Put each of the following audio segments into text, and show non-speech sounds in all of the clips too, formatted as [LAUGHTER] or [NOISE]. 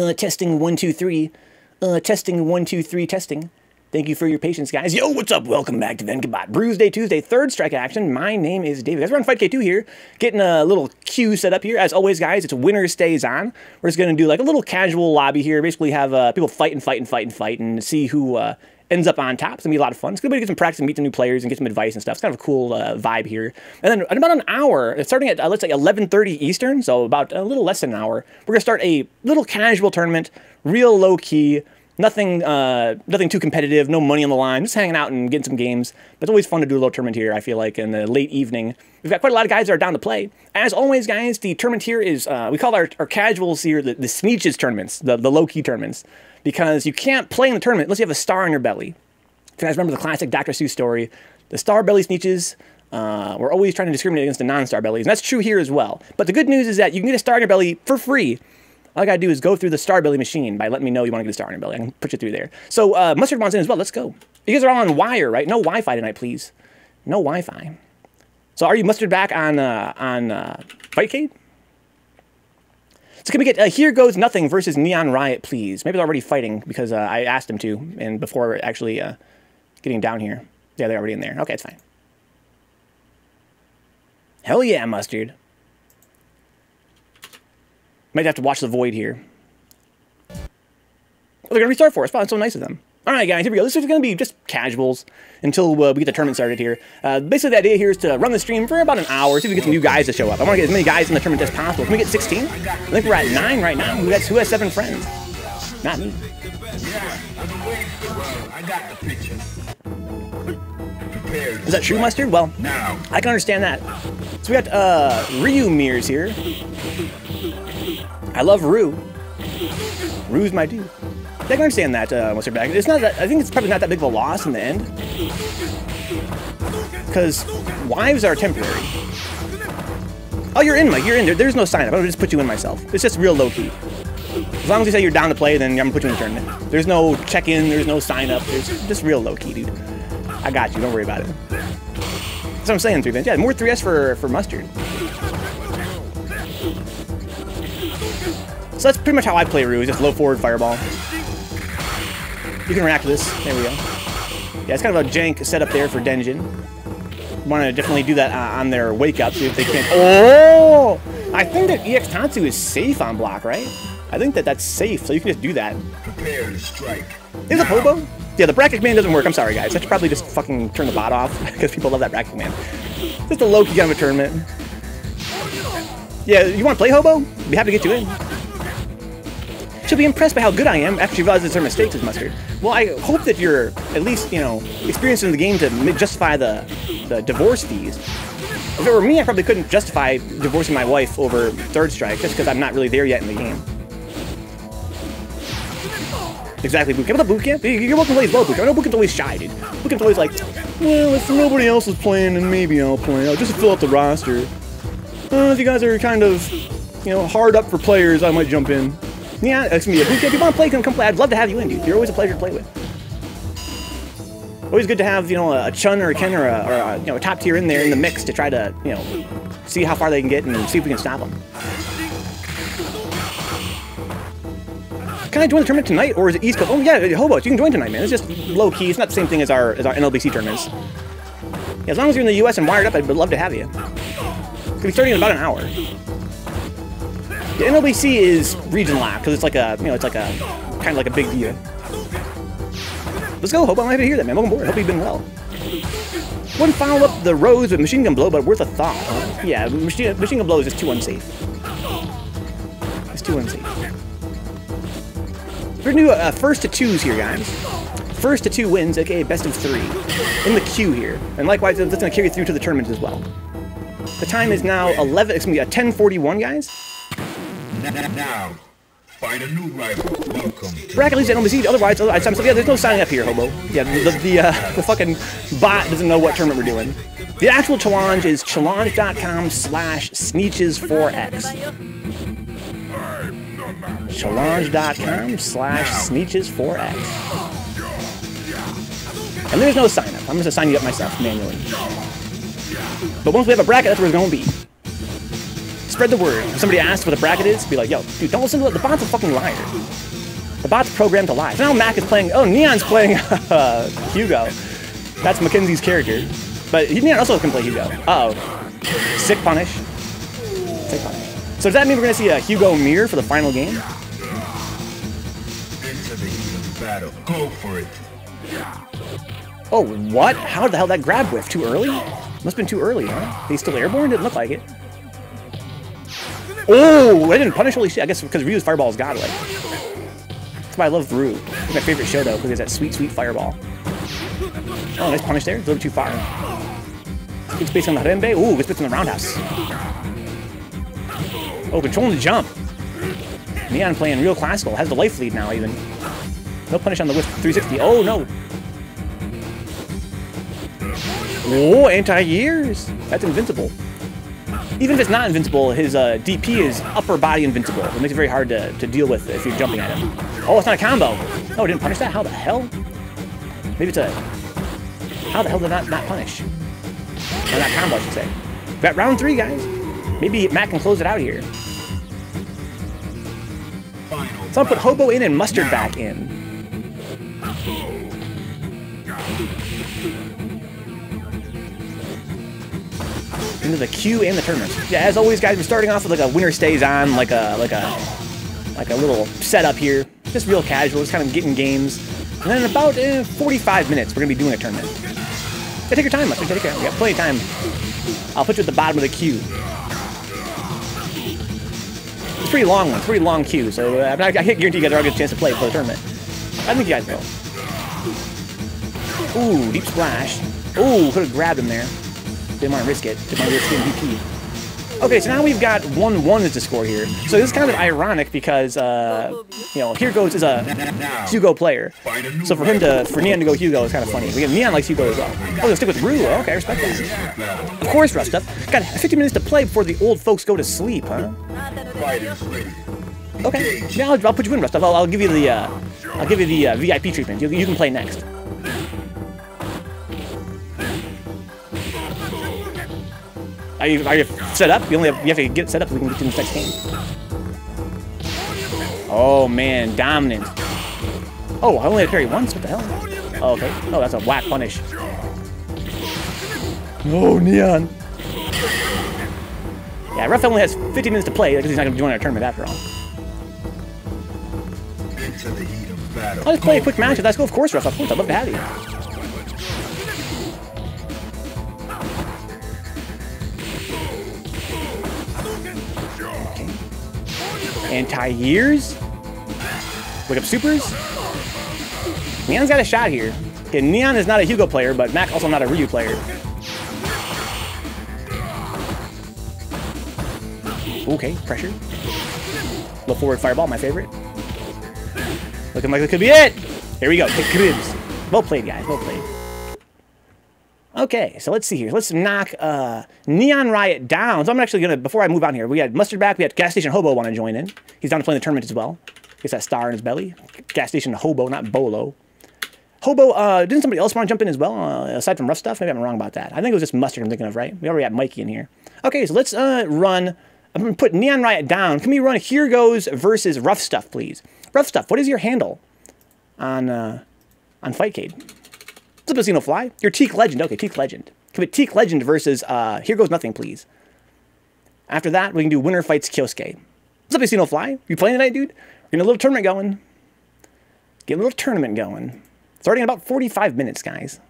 Uh, testing one, two, three. Uh, testing one, two, three, testing. Thank you for your patience, guys. Yo, what's up? Welcome back to Vencabot. Bruise Day Tuesday, third strike action. My name is David. Guys, we're on Fight K2 here, getting a little queue set up here. As always, guys, it's winner stays on. We're just going to do like a little casual lobby here. Basically have uh, people fight and fight and fight and fight and see who uh, ends up on top. It's to be a lot of fun. It's to be get some practice and meet some new players and get some advice and stuff. It's kind of a cool uh, vibe here. And then in about an hour, it's starting at, uh, let's say, 11.30 Eastern, so about a little less than an hour, we're to start a little casual tournament, real low-key, Nothing, uh, nothing too competitive. No money on the line. Just hanging out and getting some games. But it's always fun to do a little tournament here. I feel like in the late evening, we've got quite a lot of guys that are down to play. As always, guys, the tournament here is uh, we call our, our casuals here the, the Sneeches tournaments, the the low key tournaments, because you can't play in the tournament unless you have a star on your belly. If you guys remember the classic Dr. Seuss story, the star belly Sneeches. Uh, we're always trying to discriminate against the non-star bellies, and that's true here as well. But the good news is that you can get a star on your belly for free all I gotta do is go through the star belly machine by letting me know you want to get a star on your belly. I can put you through there. So uh, Mustard wants in as well. Let's go. You guys are all on wire, right? No Wi-Fi tonight, please. No Wi-Fi. So are you Mustardback on uh, on uh, Fightcade? So can we get uh, Here Goes Nothing versus Neon Riot, please? Maybe they're already fighting because uh, I asked them to, and before actually uh, getting down here. Yeah, they're already in there. Okay, it's fine. Hell yeah, Mustard. Might have to watch the void here. Oh, they're going to restart for us. Wow, that's so nice of them. All right, guys, here we go. This is going to be just casuals until uh, we get the tournament started here. Uh, basically, the idea here is to run the stream for about an hour, see if we get some new guys to show up. I want to get as many guys in the tournament as possible. Can we get 16? I think we're at 9 right now. Who has, who has 7 friends? Not me. Is that true, Mustard? Well, I can understand that. So we got uh, Ryu Mirrors here. I love Ryu. Ryu's my dude. I can understand that, uh, Mustardback. It's not that, I think it's probably not that big of a loss in the end. Because wives are temporary. Oh, you're in, Mike. You're in. There, there's no sign up. I'm to just put you in myself. It's just real low-key. As long as you say you're down to play, then I'm to put you in the tournament. There's no check-in. There's no sign-up. There's just real low-key, dude. I got you. Don't worry about it. That's what I'm saying, 3 Yeah, more 3S for, for Mustard. So that's pretty much how I play Ryu, just low forward fireball. You can react to this. There we go. Yeah, it's kind of a jank setup there for Denjin. Want to definitely do that uh, on their wake up, see if they can. Oh! I think that EX Tatsu is safe on block, right? I think that that's safe, so you can just do that. Prepare to strike. Is a Pobo? Yeah, the bracket command doesn't work. I'm sorry, guys. I should probably just fucking turn the bot off [LAUGHS] because people love that bracket command. Just a low-key kind of a tournament. Yeah, you want to play Hobo? Be happy to get you in. She'll be impressed by how good I am after she realizes her mistakes as Mustard. Well, I hope that you're at least, you know, experienced in the game to justify the, the divorce fees. If it were me, I probably couldn't justify divorcing my wife over Third Strike, just because I'm not really there yet in the game. Exactly, bootcamp. What's up, bootcamp? You're welcome to play as well, bootcamp. I know bootcamp's always shy, dude. Bootcamp's always like, well, if nobody else is playing, then maybe I'll play. I'll just fill out the roster. Uh, if you guys are kind of, you know, hard up for players, I might jump in. Yeah, it's me. If you want to play, come, come play. I'd love to have you in, dude. You're always a pleasure to play with. Always good to have, you know, a Chun or a Ken or a, or a you know, a top tier in there in the mix to try to, you know, see how far they can get and see if we can stop them. Can I join the tournament tonight, or is it East Coast? Oh yeah, Hobos, you can join tonight, man. It's just low key. It's not the same thing as our as our NLBC tournaments. Yeah, as long as you're in the U.S. and wired up, I'd love to have you. Could be starting in about an hour. The NLBC is region locked because it's like a, you know, it's like a, kind of like a big deal. Let's go, Hope I'm happy to hear that, man. Welcome aboard. Hope you've been well. Wouldn't follow up the Rose with Machine Gun Blow, but worth a thought. Yeah, machine, machine Gun Blow is just too unsafe. It's too unsafe. We're gonna do uh, first to twos here, guys. First to two wins, aka best of three, in the queue here. And likewise, that's gonna carry you through to the tournament as well. The time is now 11, it's gonna be a 1041, guys. Now, find a new rival. Welcome. Bracket leaves the siege. Otherwise, otherwise, I'm yeah, there's no signing up here, hobo. Yeah, the the, uh, the fucking bot doesn't know what tournament we're doing. The actual challenge is challonge.com slash sneeches4x. Challonge.com slash sneeches4x. And there's no sign up. I'm just gonna sign you up myself manually. But once we have a bracket, that's where it's gonna be. Spread the word. If somebody asks what a bracket is, be like, yo, dude, don't listen to it. The bot's a fucking liar. The bot's programmed to lie. So now Mac is playing, oh, Neon's playing uh, [LAUGHS] Hugo. That's Mackenzie's character. But Neon also can play Hugo. Uh oh Sick punish. Sick punish. So does that mean we're going to see a Hugo mirror for the final game? Into the heat of battle. Go for it. Oh, what? How the hell that grab whiff? Too early? Must have been too early, huh? He's still airborne? Didn't look like it. Oh, I didn't punish. Holy shit. I guess because Ryu's fireball is godlike. That's why I love Ryu. He's my favorite show, though, because he has that sweet, sweet fireball. Oh, nice punish there. A little too far. Good space on the Harembe. Ooh, good space on the roundhouse. Oh, controlling the jump. Neon playing real classical. Has the life lead now, even. No punish on the whiff 360. Oh, no. Oh, anti-airs. That's invincible. Even if it's not invincible, his uh, DP is upper body invincible. It makes it very hard to, to deal with if you're jumping at him. Oh, it's not a combo. Oh, it didn't punish that? How the hell? Maybe it's a... How the hell did that not punish? Or not combo, I should say. Got round three, guys. Maybe Matt can close it out here. Final Someone put Hobo in and Mustard back in. Into the queue and the tournament. Yeah, as always, guys, we're starting off with like a winner stays on, like a like a like a little setup here. Just real casual, just kind of getting games. And then in about eh, 45 minutes, we're gonna be doing a tournament. Yeah, take your time, Mustard. Take your time. We got plenty of time. I'll put you at the bottom of the queue. It's pretty long one. Pretty long queue, so uh, I can't guarantee you guys are all get a chance to play for the tournament. I think you guys will. Ooh, deep splash. Ooh, could have grabbed him there. Want to risk it. Didn't risk getting VP. Okay, so now we've got 1-1 as the score here. So this is kind of ironic because, uh, you know, Here Goes is a Hugo player. So for him to, for Neon to go Hugo is kind of funny. Get Neon likes Hugo as well. Oh, they'll stick with Ryu. Okay, I respect that. Of course, Rough Stuff. Got 50 minutes to play before the old folks go to sleep, huh? Okay. Yeah, I'll, put you in, Rough Stuff. I'll, I'll give you the, uh, I'll give you the uh, VIP treatment. You, you can play next. Are you, are you set up? You only have, you have to get set up so we can get to the next game. Oh man, dominant. Oh, I only had to parry once? What the hell? Oh, okay. Oh, that's a whack punish. Oh, Neon. Yeah, Ruff only has 15 minutes to play because he's not going to join our tournament after all. Into the heat of battle. I'll just play a quick match. Let's go, of course, Ruff. Of course, I'd love to have you. Anti-airs? Wake up supers? Neon's got a shot here. Okay, Neon is not a Hugo player, but Mac also not a Ryu player. Okay, pressure. Low forward fireball, my favorite. Looking like it could be it. Here we go. Well played, guys. Well played. Okay, so let's see here. Let's knock uh, Neon Riot down. So I'm actually gonna before I move on here. We had Mustard back. We had Gas Station Hobo want to join in. He's down to play in the tournament as well. Gets that star in his belly. Gas Station Hobo, not Bolo. Hobo, uh, didn't somebody else want to jump in as well, uh, aside from rough stuff? Maybe I'm wrong about that. I think it was just Mustard I'm thinking of, right? We already had Mikey in here. Okay, so let's uh, run. I'm going to put Neon Riot down. Can we run Here Goes versus Rough Stuff, please? Rough Stuff, what is your handle on uh, on Fightcade? What's up, Casino Fly? You're Teak Legend. Okay, Teak Legend. Can we Teak Legend versus uh, Here Goes Nothing, please? After that, we can do Winner Fights Kyosuke. What's up, Casino Fly? You playing tonight, dude? We're getting a little tournament going. Get a little tournament going. Starting in about 45 minutes, guys.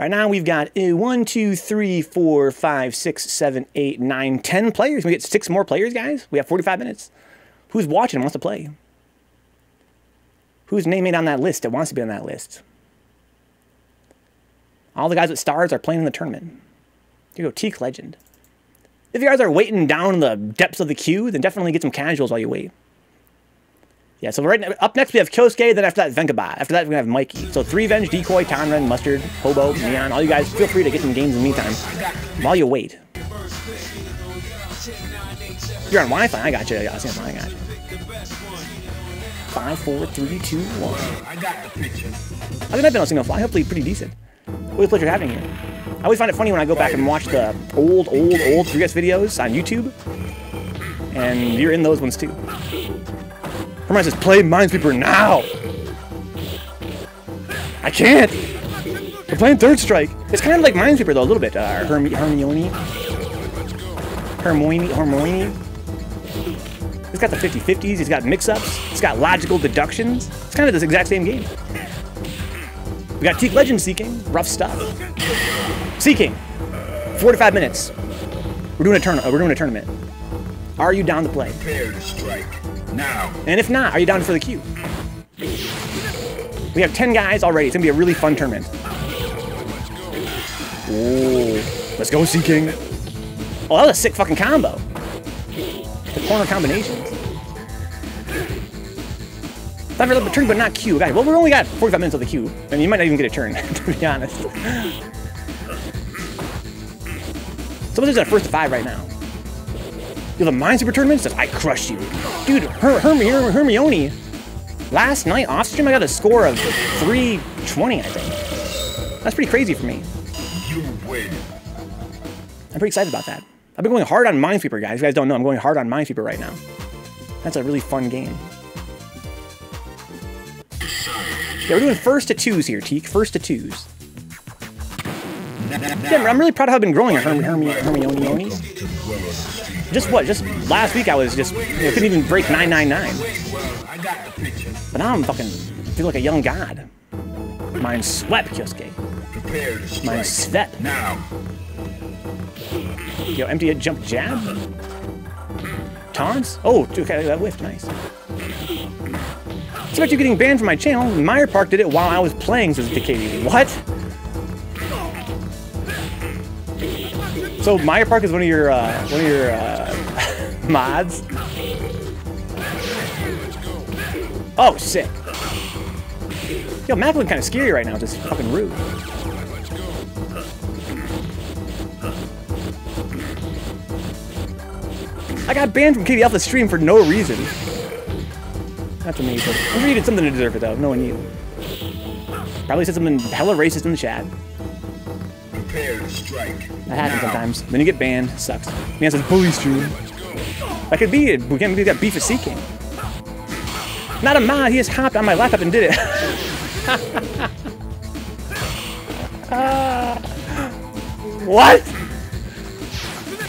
Right now, we've got uh, 1, 2, 3, 4, 5, 6, 7, 8, 9, 10 players. We get six more players, guys. We have 45 minutes. Who's watching and wants to play? Who's name ain't on that list that wants to be on that list? All the guys with stars are playing in the tournament. Here you go, Teak Legend. If you guys are waiting down in the depths of the queue, then definitely get some casuals while you wait. Yeah, so right up next we have Kyosuke, then after that Vencabot. After that gonna have Mikey. So three Venge, Decoy, Tonren, Mustard, Hobo, Neon. All you guys feel free to get some games in the meantime while you wait. You're on Wi-Fi. I got you. I got you. I got you. Five, four, three, two, one. I got the picture. I think I've been on single fly. Hopefully pretty decent. What pleasure having you. I always find it funny when I go back and watch the old, old, old 3S videos on YouTube. And you're in those ones too. Hermione says, play Minesweeper now! I can't! We're playing Third Strike. It's kind of like Minesweeper though, a little bit. Uh, Herm Hermione. Hermione. Hermione. He's got the 50-50s, he's got mix-ups, he's got logical deductions. It's kind of this exact same game. We got Teak Legend Seeking, rough stuff. Seeking, 45 minutes. We're doing a turn. Uh, we're doing a tournament. Are you down to play? Prepare to strike. Now. And if not, are you down for the queue? We have 10 guys already. It's gonna be a really fun tournament. Ooh, let's go Seeking. Oh, that was a sick fucking combo. The corner combinations. Time for a turn, but not Q. Guys, well, we've only got 45 minutes of the queue, and you might not even get a turn, [LAUGHS] to be honest. Someone's at a first five right now. You have a Minesweeper tournament? Says, I crushed you. Dude, Her Herm Her Hermione, last night off stream, I got a score of 320, I think. That's pretty crazy for me. You win. I'm pretty excited about that. I've been going hard on Minesweeper, guys. If You guys don't know, I'm going hard on Minesweeper right now. That's a really fun game. Yeah, we're doing first to twos here, Teak. First to twos. Yeah, I'm really proud of how I've been growing Herm Hermi Hermione. Just what? Just last week I was just you know, couldn't even break 999. I got the picture. But now I'm fucking feel like a young god. Mine swept Kyosuke. Mine swept. Now. Yo, empty a jump jab. Taunts? Oh, okay, that whiffed. Nice. It's about you getting banned from my channel. Meyer Park did it while I was playing, says Decay. What? So Meyer Park is one of your uh, one of your uh, [LAUGHS] mods. Oh, sick. Yo, Mac looking kind of scary right now. Just fucking rude. I got banned from KD the stream for no reason. That's amazing. I'm sure you did something to deserve it though, knowing you. Probably said something hella racist in the chat. Prepare to strike. That happens Now. sometimes. Then you get banned. Sucks. Man says bully stream. That could be it. We can't maybe got beef with Seeking. Not a mod. He just hopped on my laptop and did it. [LAUGHS] Ah. what?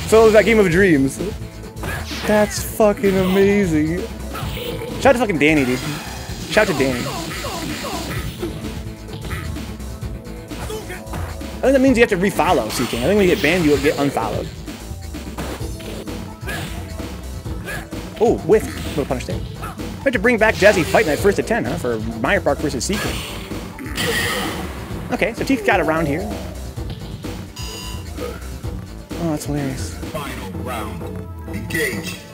So it was that game of dreams. That's fucking amazing. Shout out to fucking Danny, dude. Shout out to Danny. I think that means you have to refollow Seeking. I think when you get banned, you get unfollowed. Oh, whiff. Little punish there. We have to bring back Jazzy Fight Night first to 10, huh? For Meyer Park versus Seeking. Okay, so Teeth got around here. Oh, that's hilarious. Final round. Engage.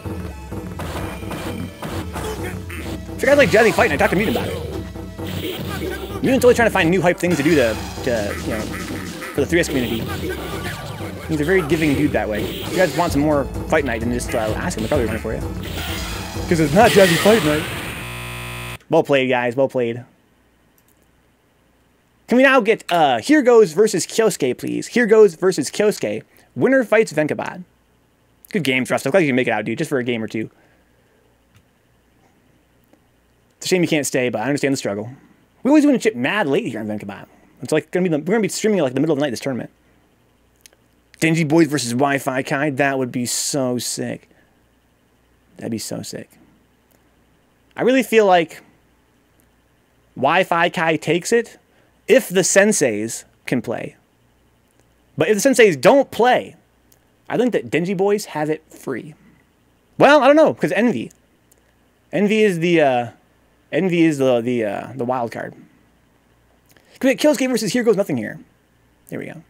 So guys like Jazzy Fight Night, talk to Mutant about it. Mutant's always trying to find new hype things to do to, to you know, for the 3S community. He's a very giving dude that way. If you guys want some more Fight Night, then just uh, ask him. They'll probably run it for you. Because it's not Jazzy Fight Night. Well played, guys. Well played. Can we now get uh, Here Goes versus Kyosuke, please? Here Goes versus Kyosuke. Winner fights Vencabot. Good game, Thrust. I'm glad you can make it out, dude, just for a game or two. It's a shame you can't stay, but I understand the struggle. We always win a chip mad late here on Vencabot. It's like gonna be the, we're gonna be streaming like the middle of the night this tournament. Dingy Boys versus Wi-Fi Kai. That would be so sick. That'd be so sick. I really feel like Wi-Fi Kai takes it if the senseis can play. But if the senseis don't play, I think that Dingy Boys have it free. Well, I don't know because Envy. Envy is the uh, Envy is the the uh, the wild card. Kills game versus Here Goes Nothing here. There we go.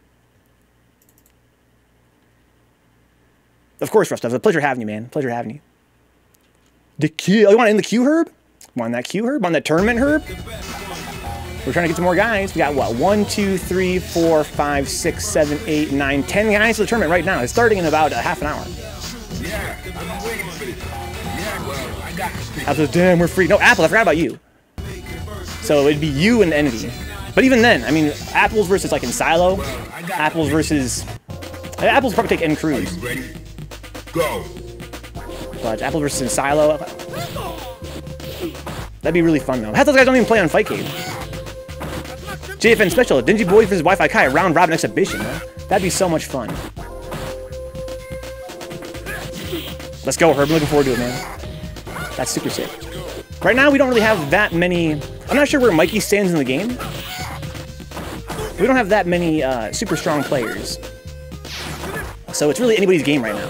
Of course, Rust. It was a pleasure having you, man. Pleasure having you. The queue. Oh, you want to end the queue, Herb? Want that queue, Herb? On that tournament, Herb? We're trying to get some more guys. We got what? One, two, three, four, five, six, seven, eight, nine, ten guys to the tournament right now. It's starting in about a half an hour. Yeah, I got the. Apple says, damn, we're free. No, Apple, I forgot about you. So it'd be you and Envy. But even then, I mean, apples versus like in silo, apples versus apples probably take N Are cruise, you ready? Go. but apples versus in silo, that'd be really fun though. Half those guys don't even play on Fightcade. JFN Special, Dingy Boys versus Wi-Fi Kai, round robin exhibition. Huh? That'd be so much fun. Let's go, Herb. I'm looking forward to it, man. That's super sick. Right now, we don't really have that many. I'm not sure where Mikey stands in the game. We don't have that many uh, super strong players. So it's really anybody's game right now.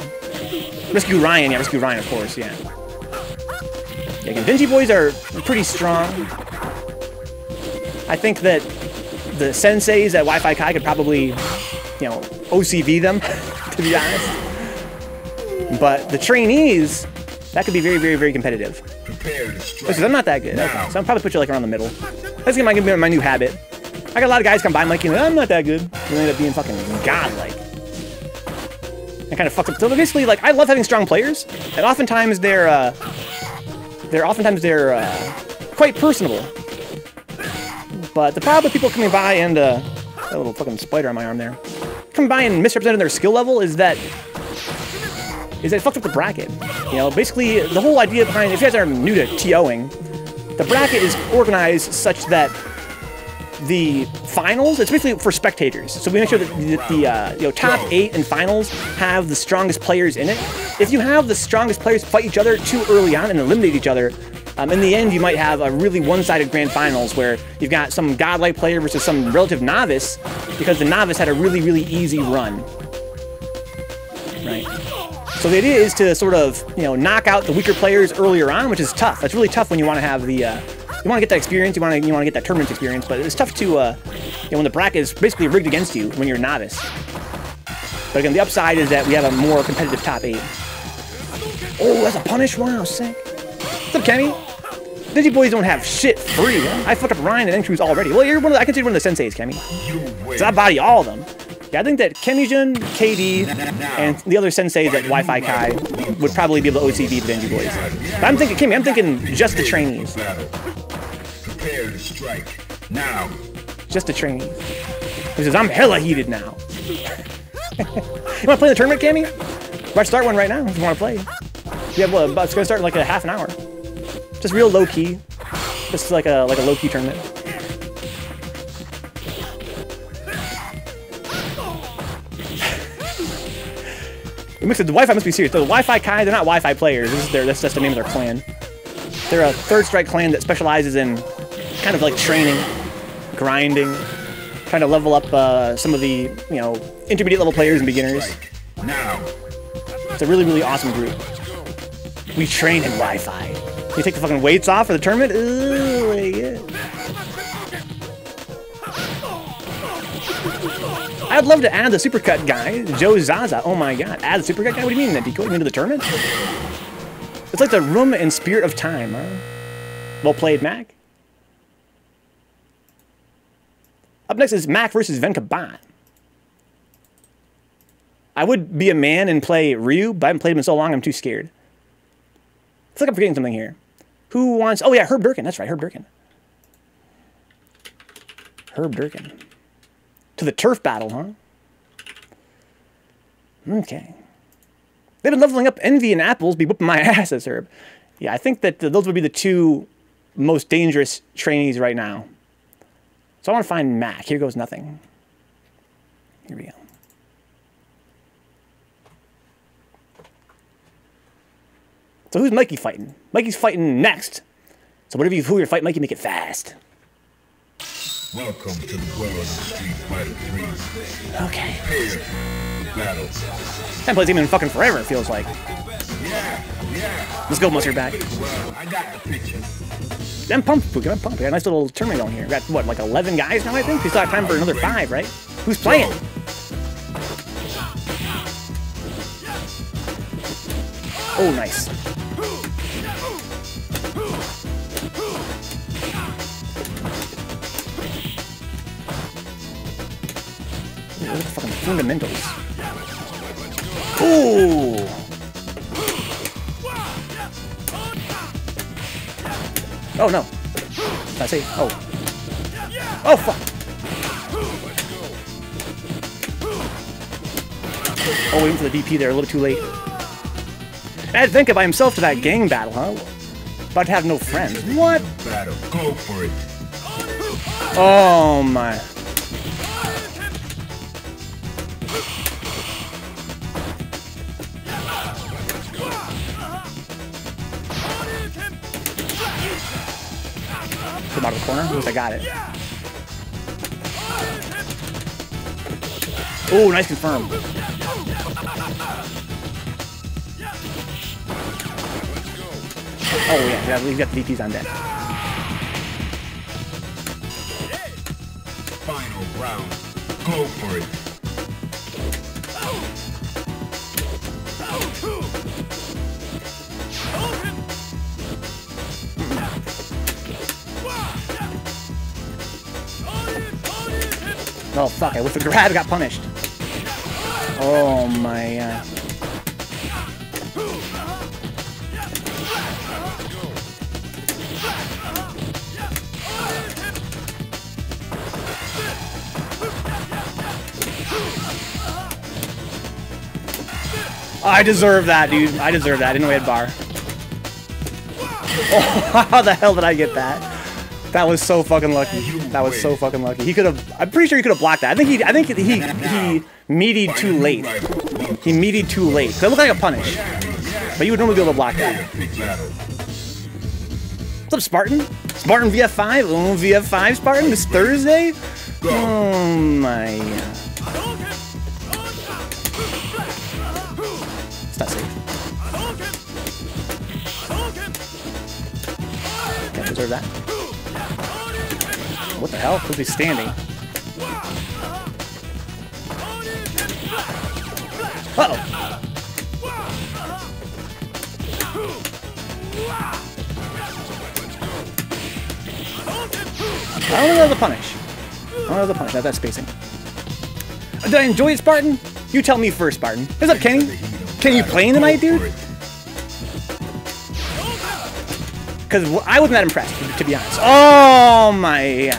Rescue Ryan, yeah, Rescue Ryan, of course, yeah. Yeah, again, Dingy Boys are pretty strong. I think that the senseis at Wi-Fi Kai could probably, you know, OCV them, [LAUGHS] to be honest. But the trainees, that could be very, very, very competitive. Prepare to strike. Because I'm not that good. Okay, so I'll probably put you like around the middle. That's gonna be my new habit. I got a lot of guys come by, I'm like, you know, I'm not that good. And end up being fucking godlike. I kind of fucked up. So basically, like, I love having strong players, and oftentimes they're, uh, they're oftentimes they're uh, quite personable. But the problem with people coming by and uh, that little fucking spider on my arm there, coming by and misrepresenting their skill level is that is that it fucked up the bracket. You know, basically the whole idea behind if you guys are new to TOing, the bracket is organized such that the finals it's basically for spectators. So we make sure that the, the uh, you know top eight and finals have the strongest players in it. If you have the strongest players fight each other too early on and eliminate each other um, in the end you might have a really one-sided grand finals where you've got some godlike player versus some relative novice because the novice had a really really easy run. Right so the idea is to sort of you know knock out the weaker players earlier on which is tough that's really tough when you want to have the uh, you want to get that experience, you want to you want to get that tournament experience, but it's tough to uh, you know when the bracket is basically rigged against you when you're a novice. But again, the upside is that we have a more competitive top eight. Oh, that's a punish! Wow, sick. What's up, Kenny? Digi boys don't have shit free. I fucked up Ryan and N-Cruz already. Well, you're one of the, I consider one of the senseis, win. So I body all of them. Yeah, I think that Kemijun, KD, and the other sensei that Wi-Fi Kai would probably be able to OCV the Denji boys. But I'm thinking, Kemi, I'm thinking just the trainees. Prepare to strike. Now. Just the trainees. He says, I'm hella heated now. [LAUGHS] you want to play the tournament, Cammy? To start one right now if you want to play. Yeah, well, it's going to start in like a half an hour. Just real low key. Just like a like a low key tournament. Makes it, the Wi-Fi must be serious. The Wi-Fi Kai, they're not Wi-Fi players. This is their, that's just the name of their clan. They're a third strike clan that specializes in kind of like training, grinding, trying to level up uh, some of the, you know, intermediate level players and beginners. It's a really, really awesome group. We train in Wi-Fi. You take the fucking weights off for the tournament? Ooh, what I'd love to add the supercut guy, Joe Zaza. Oh my god, add the supercut guy? What do you mean, Deco? You mean to the tournament? It's like the room and spirit of time, huh? Well played, Mac. Up next is Mac versus Vencabot. I would be a man and play Ryu, but I haven't played him in so long I'm too scared. I feel like I'm forgetting something here. Who wants... Oh, yeah, Herb Durkin. That's right, Herb Durkin. Herb Durkin. To the turf battle, huh? Okay. They've been leveling up Envy and Apples, be whooping my [LAUGHS] ass, says Herb. Yeah, I think that uh, those would be the two most dangerous trainees right now. So I want to find Mac. Here goes nothing. Here we go. So who's Mikey fighting? Mikey's fighting next. So whatever you who you're fighting, Mikey, make it fast. Welcome to the world of Street Fighter 3. Okay. Prepare for battle. This game in fucking forever, it feels like. Yeah, yeah. Let's go, Mustard back. Well, I got the picture. I'm pumped, Puka. I'm pumped. We got a nice little tournament going here. We got, what, like 11 guys now, I think? We still have time for another five, right? Who's playing? Oh, nice. fundamentals. Ooh! Oh no! I see. Oh. Oh fuck! Oh, waiting for the DP there, a little too late. I'd think by himself to that gang battle, huh? About to have no friends. What? Go for it. Oh my. Corner. At I got it. Oh, nice confirm. Oh yeah, yeah, we've got the DPs on deck. Final round. Go for it. Oh fuck, I with the grab got punished. Oh my uh, I deserve that, dude. I deserve that. I didn't had bar. Oh, [LAUGHS] how the hell did I get that? That was so fucking lucky. That was so fucking lucky. He could have. I'm pretty sure he could have blocked that. I think he. I think he. He meatied too late. He meatied too late. That looked like a punish. But you would normally be able to block that. What's up, Spartan? Spartan VF5? Oh, VF5 Spartan this Thursday? Oh my. It's not safe. Can't deserve that. What the hell? Could be standing. Uh oh. I don't know the punish. I don't know the punish. That's that spacing. Did I enjoy it, Spartan? You tell me first, Spartan. What's up, Kenny? Can you play in the night, dude? Because I wasn't that impressed, to- be honest. Oh my.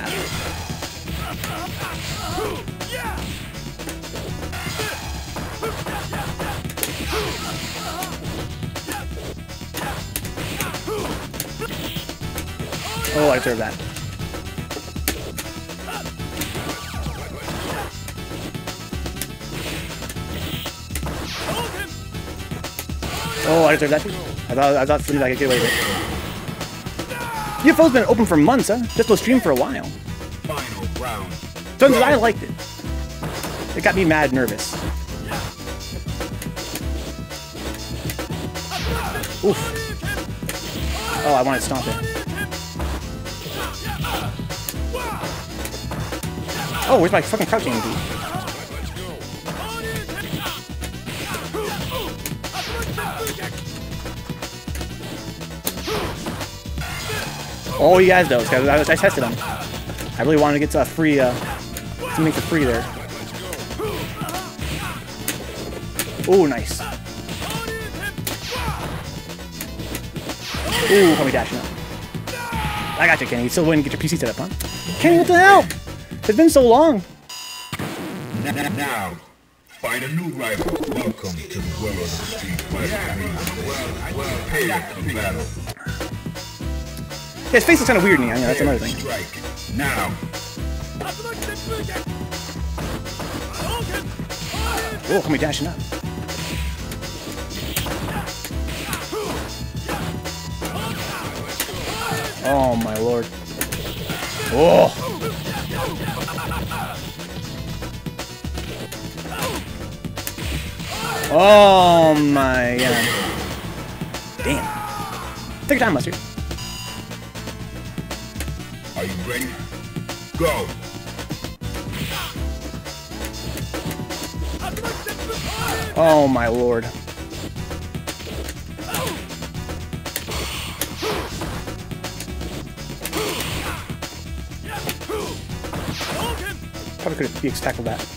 Oh, I deserve that. Oh, I deserve that. I thought I thought something I could get away with it. UFO's been open for months, huh? Just no stream for a while. Final round. Turns out I liked it. It got me mad nervous. Oof. Oh, I wanted to stomp it. Oh, where's my fucking crouching? Oh, you guys, though, because I, I tested them. I really wanted to get to a free, uh, to make the free there. Oh, nice. Ooh, how we dashing up. I got you, Kenny. You still wouldn't get your PC set up, huh? Kenny, what the hell? It's been so long. Now, find a new rival. Welcome to the world of the Street Well, well, prepare for battle. His face is kind of weird me. I that's another thing. Strike. Now. Oh, how we dashing up? Oh, my lord. Oh. Oh my god. Damn. Take your time, Mustard. Ready? Go. Oh my lord. Probably could have tackled that.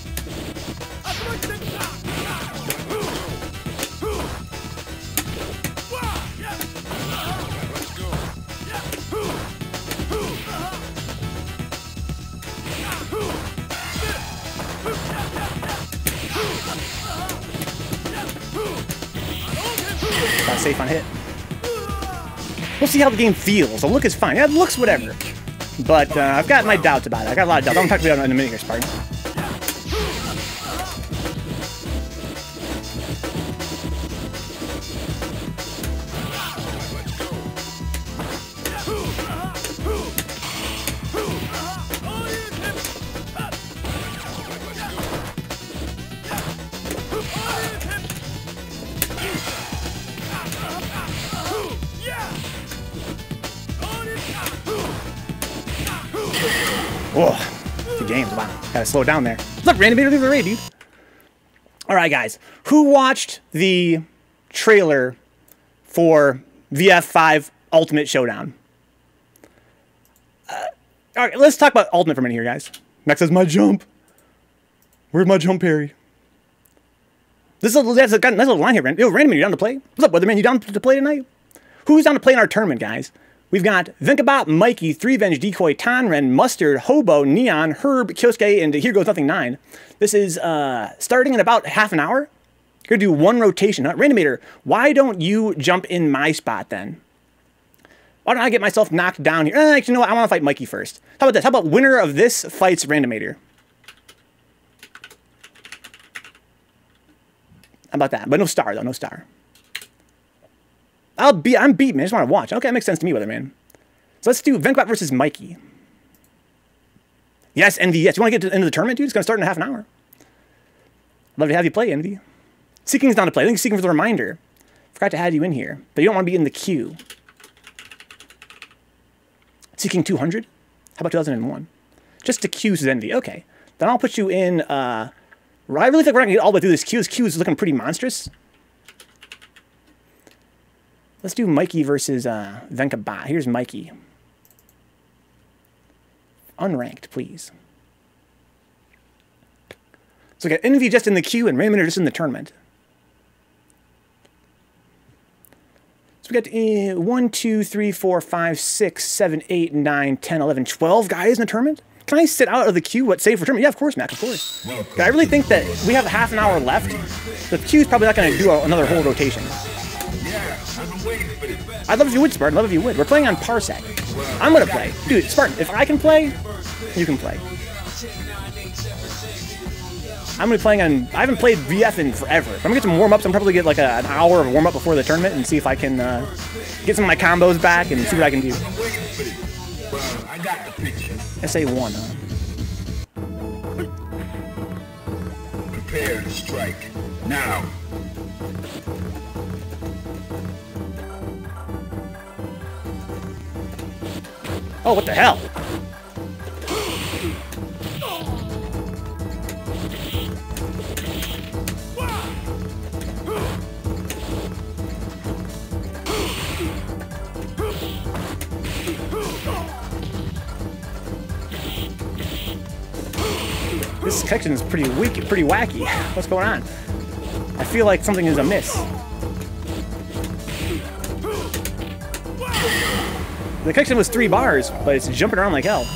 Safe on hit. We'll see how the game feels. The look is fine. Yeah, it looks whatever. But uh, I've got my doubts about it. I got a lot of doubts. I'm talking about it in a minute here, The game's wow. Gotta slow down there. Up, Randy? Leave the raid, dude. All right, guys. Who watched the trailer for VF5 Ultimate Showdown? Uh, all right, let's talk about Ultimate for a minute here, guys. Max says, my jump. Where's my jump parry? This is a, that's a nice little line here, Randy. Yo, Randy, you down to play? What's up, Weatherman? You down to play tonight? Who's down to play in our tournament, guys? We've got Vencabot, Mikey, Three Venge, Decoy, Tonren, Mustard, Hobo, Neon, Herb, Kyosuke, and Here Goes Nothing 9. This is uh, starting in about half an hour. You're going to do one rotation. Uh, Randomator, why don't you jump in my spot then? Why don't I get myself knocked down here? Eh, you know what? I want to fight Mikey first. How about this? How about winner of this fights Randomator? How about that? But no star, though. No star. I'll be, I'm beat, man. I just want to watch. Okay, that makes sense to me, Weatherman. So let's do Vencabot versus Mikey. Yes, Envy, yes. You want to get to, into the tournament, dude? It's going to start in half an hour. Love to have you play, Envy. Seeking's down to play. I think Seeking for the reminder. Forgot to add you in here. But you don't want to be in the queue. Seeking 200? How about 2001? Just to queue Envy. Okay. Then I'll put you in... Uh, I really think we're not going to get all the way through this queue. This queue is looking pretty monstrous. Let's do Mikey versus uh, Vencabot. Here's Mikey. Unranked, please. So we got Envy just in the queue and Raymond are just in the tournament. So we got uh, 1, 2, 3, 4, 5, 6, 7, 8, 9, 10, 11, 12 guys in the tournament? Can I sit out of the queue? What, save for tournament? Yeah, of course, Mac, of course. But I really think that we have half an hour left. The queue's probably not going to do another whole rotation. I'd love if you would, Spartan. I'd love if you would. We're playing on Parsec. I'm gonna play. Dude, Spartan, if I can play, you can play. I'm gonna be playing on. I haven't played VF in forever. I'm gonna get some warm ups. I'm probably get like a, an hour of warm up before the tournament and see if I can uh, get some of my combos back and see what I can do. SA1, huh? Prepare to strike. Now. Oh, what the hell? This connection is pretty weak, pretty wacky. What's going on? I feel like something is amiss. The connection was three bars, but it's jumping around like hell.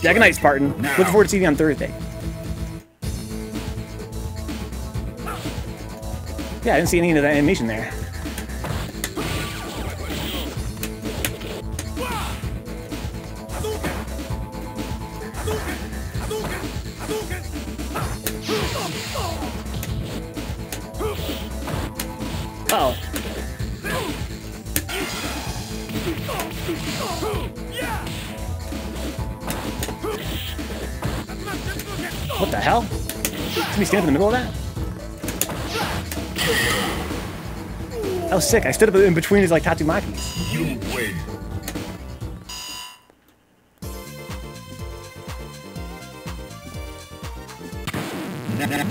Yeah, good night, Spartan. Now. Looking forward to seeing you on Thursday. Yeah, I didn't see any of that animation there. Up in the middle of that? That was sick. I stood up in between his like Tatsumakis. You win.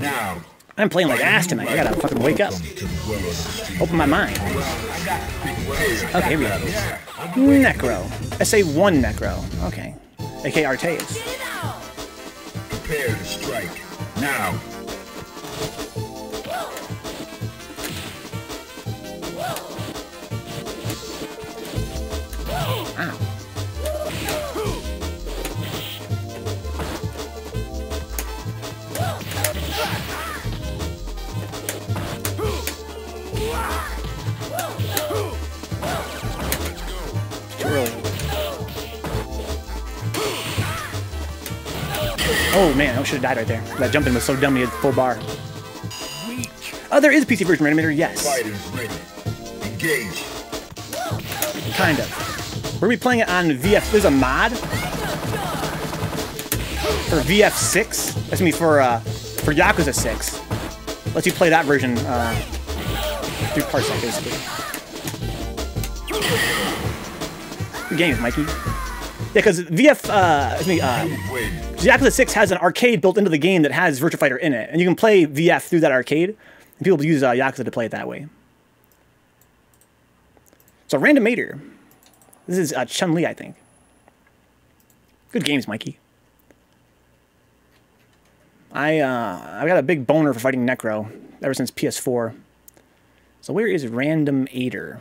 Now. I'm playing like ass tonight. I gotta fucking wake up. Welcome to the world of the street. Open my mind. Okay, here we go. Necro. SA1 Necro. Okay. AK Arteus. Prepare to strike. Now. out. Really? Oh man, I should have died right there. That jumping was so dumb, he had full bar. Oh, there is a PC version Randomator, yes. Kind of. We're gonna be playing it on VF. There's a mod for VF6. That's be for uh, for Yakuza 6. Lets you play that version uh, through Parsec, basically. Good games, Mikey. Yeah, because VF, uh, me, uh, Yakuza 6 has an arcade built into the game that has Virtua Fighter in it, and you can play VF through that arcade. And people use uh, Yakuza to play it that way. So Randomator. This is uh, Chun Li, I think. Good games, Mikey. I uh, I got a big boner for fighting Necro ever since PS4. So where is Randomator?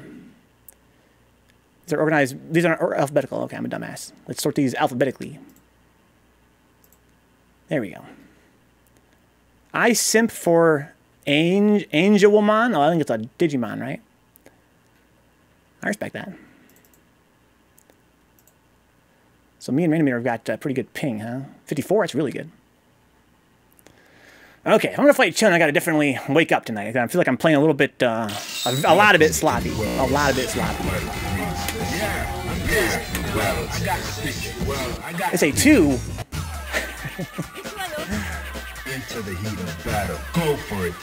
These are organized. These are alphabetical. Okay, I'm a dumbass. Let's sort these alphabetically. There we go. I simp for Ang Angewomon. Oh, I think it's a Digimon, right? I respect that. So me and Random have got uh, pretty good ping, huh? 54, that's really good. Okay, I'm gonna fight Chun. I gotta definitely wake up tonight. I feel like I'm playing a little bit, uh, a, a lot of it sloppy. A lot of it sloppy. It's a two. into the heat of battle. Go for it.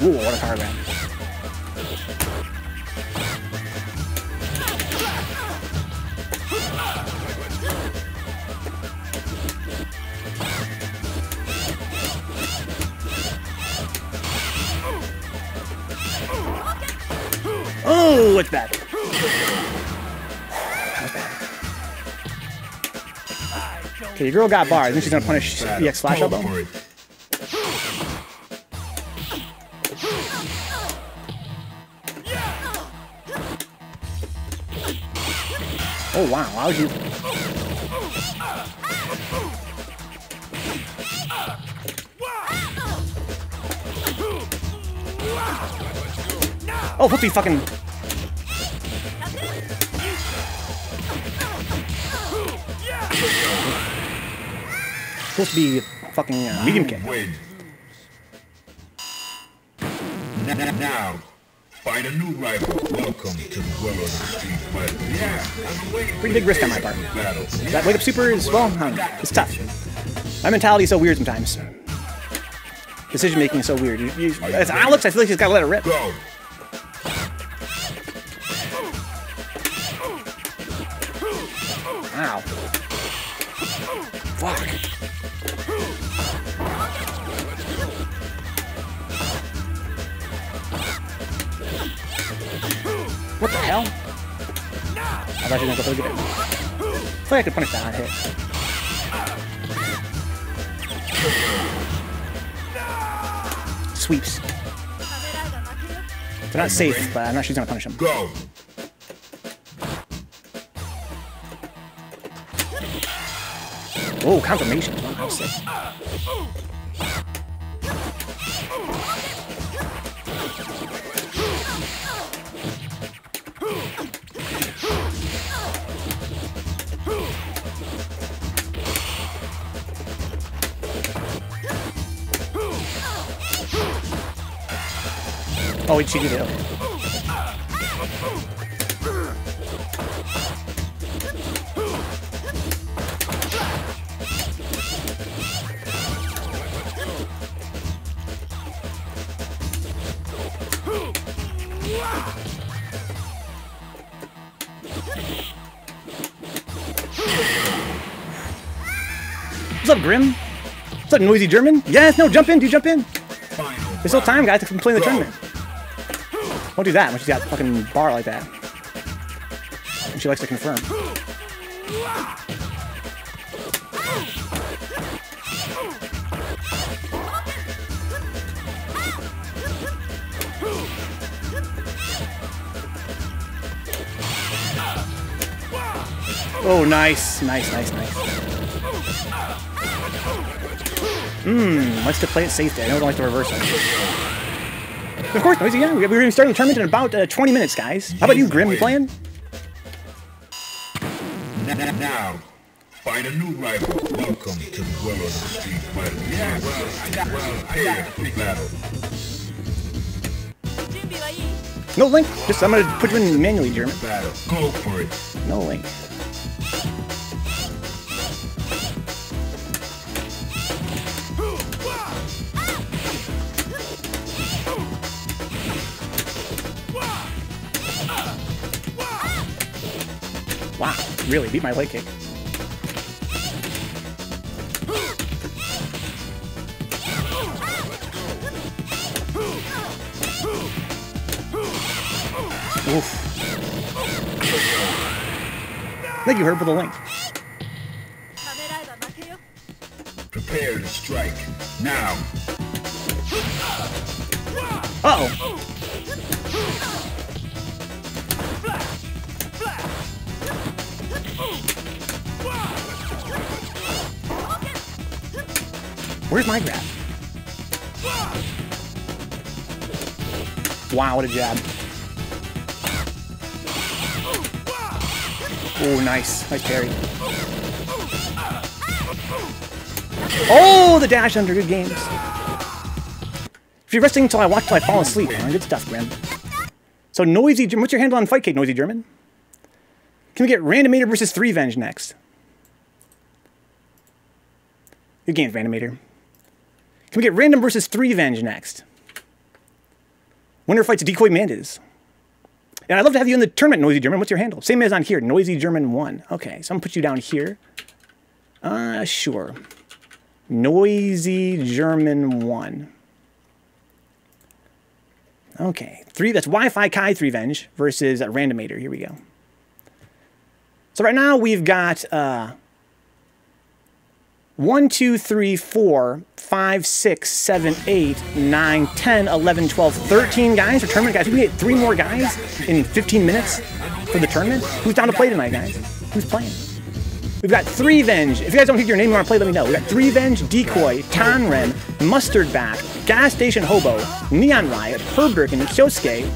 Ooh, what a. Oh, it's bad. Okay, your girl got bars. Then she's gonna punish EX Flash Go Elbow. Oh wow, would you? Oh, whoopsie fucking. Supposed to be fucking uh, medium kick. Win. Now, now, find a new rival. Welcome to the world of the street. Yeah, I've been waiting Pretty big risk on my part. That wake up super is well, I don't know, it's tough. My mentality is so weird sometimes. Decision making is so weird. You, you, as Alex, I feel like he's gotta let it rip. I could punish that on hit. Sweeps. They're not safe, but I'm not sure she's gonna punish them. Go. Oh, confirmation. Oh, she did it. What's up, Grim? What's up, noisy German? Yes, no, jump in, dude, jump in. There's no time, guys, to in the tournament. Don't do that when she's got fucking bar like that. And she likes to confirm. Oh, nice, nice, nice, nice. Mmm, likes to play it safe there. I don't like to reverse it. Of course, Noisy, yeah. We're going to start the tournament in about uh, 20 minutes, guys. How about you, Grim? You playing? Now, find a new rival. Welcome to the world of the street fighter. Yeah, well, I got, well, I got battle. No, Link. Just, I'm going to put you in manually, German. Battle. Go for it. No, Link. really beat my leg kick. Oof. Thank you, Herb, for the link. Prepare to strike. Now. Uh oh Where's my grab? Wow, what a jab. Oh, nice. Nice parry. Oh, the dash under. Good games. If you're resting until I watch till I fall asleep, huh? good stuff, Grim. So noisy. German- What's your handle on Fightcade, noisy German? Can we get Randomator versus Threevenge next? Good games, Randomator. Can we get Random versus Threevenge next? Winner fights a Decoy Mantis. And I'd love to have you in the tournament, Noisy German. What's your handle? Same as on here, Noisy German 1. Okay, so I'm gonna put you down here. Uh, sure. Noisy German 1. Okay, three. That's Wi-Fi Kai Threevenge versus uh, Randomator. Here we go. So right now we've got uh, one, two, three, four, five, six, seven, eight, nine, 10, 11, 12, 13 guys for tournament guys. We get three more guys in 15 minutes for the tournament. Who's down to play tonight, guys? Who's playing? We've got Threevenge. If you guys don't pick your name you want to play, let me know. We've got Threevenge, Decoy, Tonren, Mustard Back, Gas Station Hobo, Neon Riot, Herbergen, Kyosuke,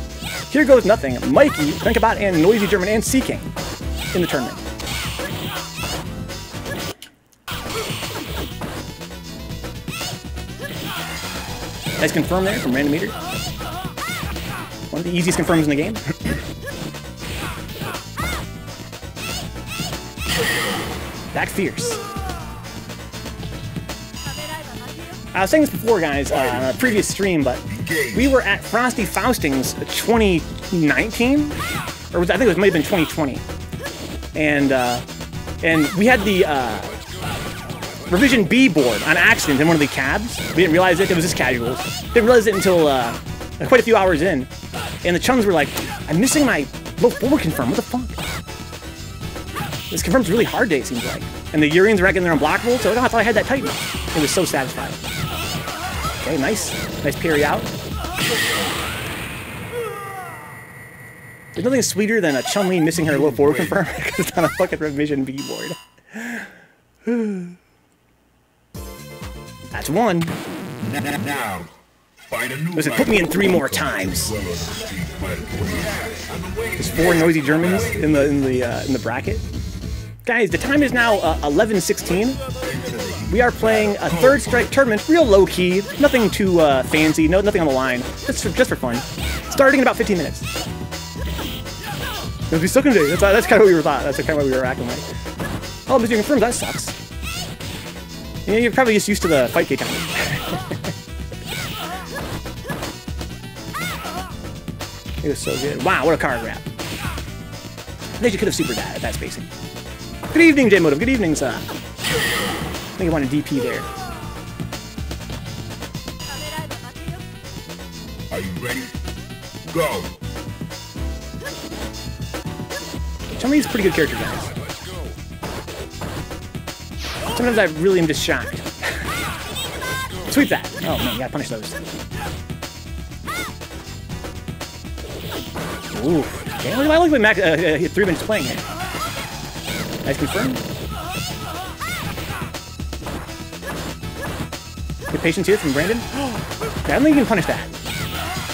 Here Goes Nothing, Mikey, Think and Noisy German, and Sea King in the tournament. Nice confirm there from Randomator. One of the easiest confirms in the game. Back fierce. I was saying this before, guys, uh, on a previous stream, but we were at Frosty Faustings 2019, or was, I think it was maybe been 2020, and uh, and we had the uh, revision B board on accident in one of the cabs. We didn't realize it. It was just casuals. Didn't realize it until uh, quite a few hours in, and the chums were like, "I'm missing my low forward confirm. What the fuck?" This confirm's really hard day, it seems like. And the Urians are getting their unblockable, so oh, I thought I had that tight. It was so satisfying. Okay, nice. Nice parry out. There's nothing sweeter than a Chun Li missing her low forward confirm [LAUGHS] because it's on a fucking revision B board. That's one. Now, Listen, put me in three more times. There's four noisy Germans in the in the uh, in the bracket. Guys, the time is now uh, 11:16. We are playing a third strike tournament, real low key, nothing too uh, fancy, no nothing on the line, just for, just for fun. Starting in about 15 minutes. It'll be second day. That's, that's kind of what we were thought. That's kind of what we were acting like. Oh, Mr. Confirmed, that sucks. You know, you're probably just used to the fight kick [LAUGHS] it. was so good. Wow, what a card wrap. I think you could have super died at that spacing. Good evening, J Modem. Good evening, sir. I think I want a DP there. Are you ready? Go! Chun-Li's pretty good character, guys. Sometimes I really am just shocked. Sweep that. Oh man, you gotta punish those. Ooh. Okay, I like way Mac, uh, uh, three minutes playing here. Nice confirm. Good patience here from Brandon. [GASPS] I don't think you can punish that.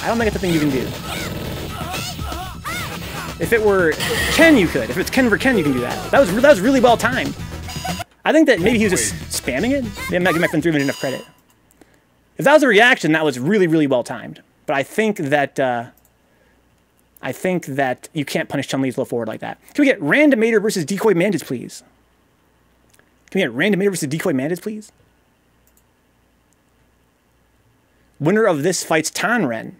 I don't think it's a thing you can do. If it were Ken, you could. If it's Ken for Ken, you can do that. That was that was really well timed. I think that maybe he was just spamming it. Maybe I'm not giving my friend Three enough credit. If that was a reaction, that was really really well timed. But I think that uh, I think that you can't punish Chun Li's low forward like that. Can we get Randomator versus Decoy Mantis, please? Can we get Randomator versus Decoy Mantis, please? Winner of this fights Tonren.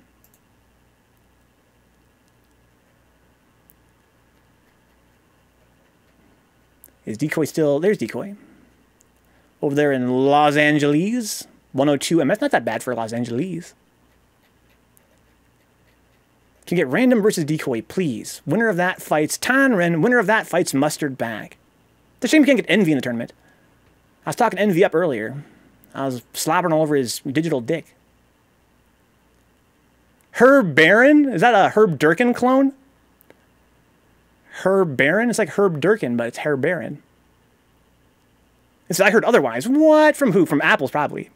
Is Decoy still... There's Decoy. Over there in Los Angeles. 102 MS. Not that bad for Los Angeles. Can you get random versus decoy, please? Winner of that fights Tonren. Winner of that fights Mustardback. A shame you can't get Envy in the tournament. I was talking Envy up earlier. I was slobbering all over his digital dick. Herb Baron? Is that a Herb Durkin clone? Herb Baron? It's like Herb Durkin, but it's Herb Baron. It's, I heard otherwise. What? From who? From Apples, probably.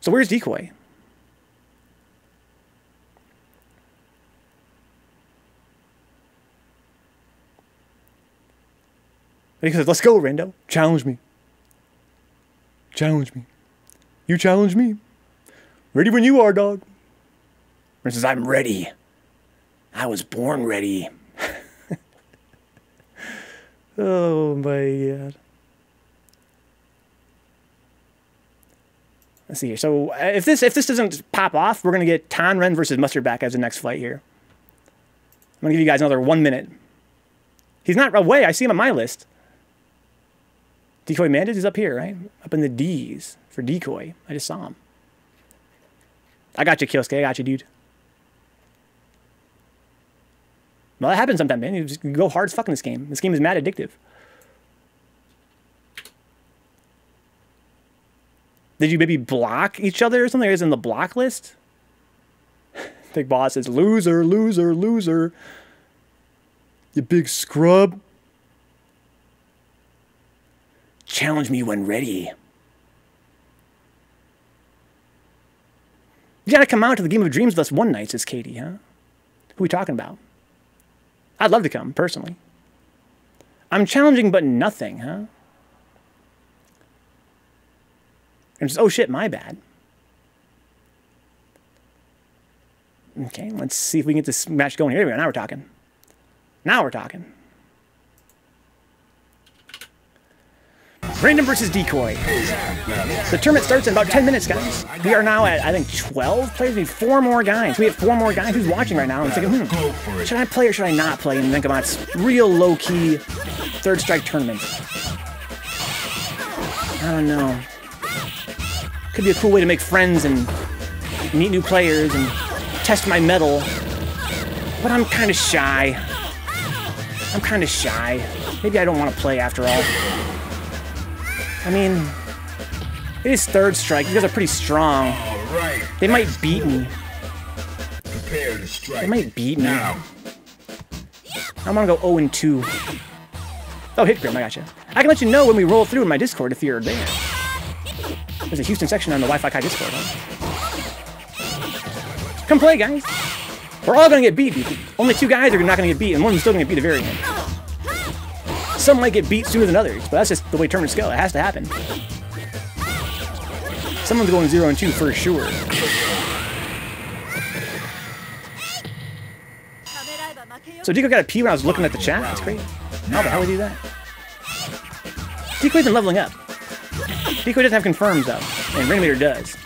So where's Decoy? He says, let's go, Rando. Challenge me. Challenge me. You challenge me. Ready when you are, dog. He says, I'm ready. I was born ready. [LAUGHS] oh my god. Let's see here. So uh, if this if this doesn't pop off, we're gonna get Tonren versus Mustardback as the next fight here. I'm gonna give you guys another one minute. He's not away. I see him on my list. Decoy Mantis is up here, right? Up in the D's for Decoy. I just saw him. I got you, Kyosuke. I got you, dude. Well, that happens sometimes, man. You just go hard as fuck in this game. This game is mad addictive. Did you maybe block each other or something? Is in the block list? [LAUGHS] Big boss says, loser, loser, loser. You big scrub. Challenge me when ready. You gotta come out to the Game of Dreams with us one night, says Katie, huh? Who are we talking about? I'd love to come, personally. I'm challenging but nothing, huh? And just, oh shit, my bad. Okay, let's see if we can get this match going here. we go. Now we're talking. Now we're talking. Random versus Decoy. The tournament starts in about 10 minutes, guys. We are now at, I think, 12 players. We need four more guys. We have four more guys who's watching right now and thinking, hmm, should I play or should I not play in Vencabot's real low-key third strike tournament? I don't know. Could be a cool way to make friends and meet new players and test my metal. But I'm kind of shy. I'm kind of shy. Maybe I don't want to play after all. I mean, it is third strike. You guys are pretty strong. Right. They might beat me. Prepare to strike. They might beat me. Now. I'm gonna go 0 and 2. Oh, hit grim, I got you. I can let you know when we roll through in my Discord if you're there. There's a Houston section on the Wi-Fi Kai Discord. Huh? Come play, guys. We're all gonna get beat. Only two guys are not gonna get beat, and one's still gonna get beat at the very end. Some might get beat sooner than others, but that's just the way tournaments go. It has to happen. Someone's going 0 and 2 for sure. So Deco got a P when I was looking at the chat? That's great. How the hell did he do that? Deco's been leveling up. Deco doesn't have confirms, though, and Randomator does.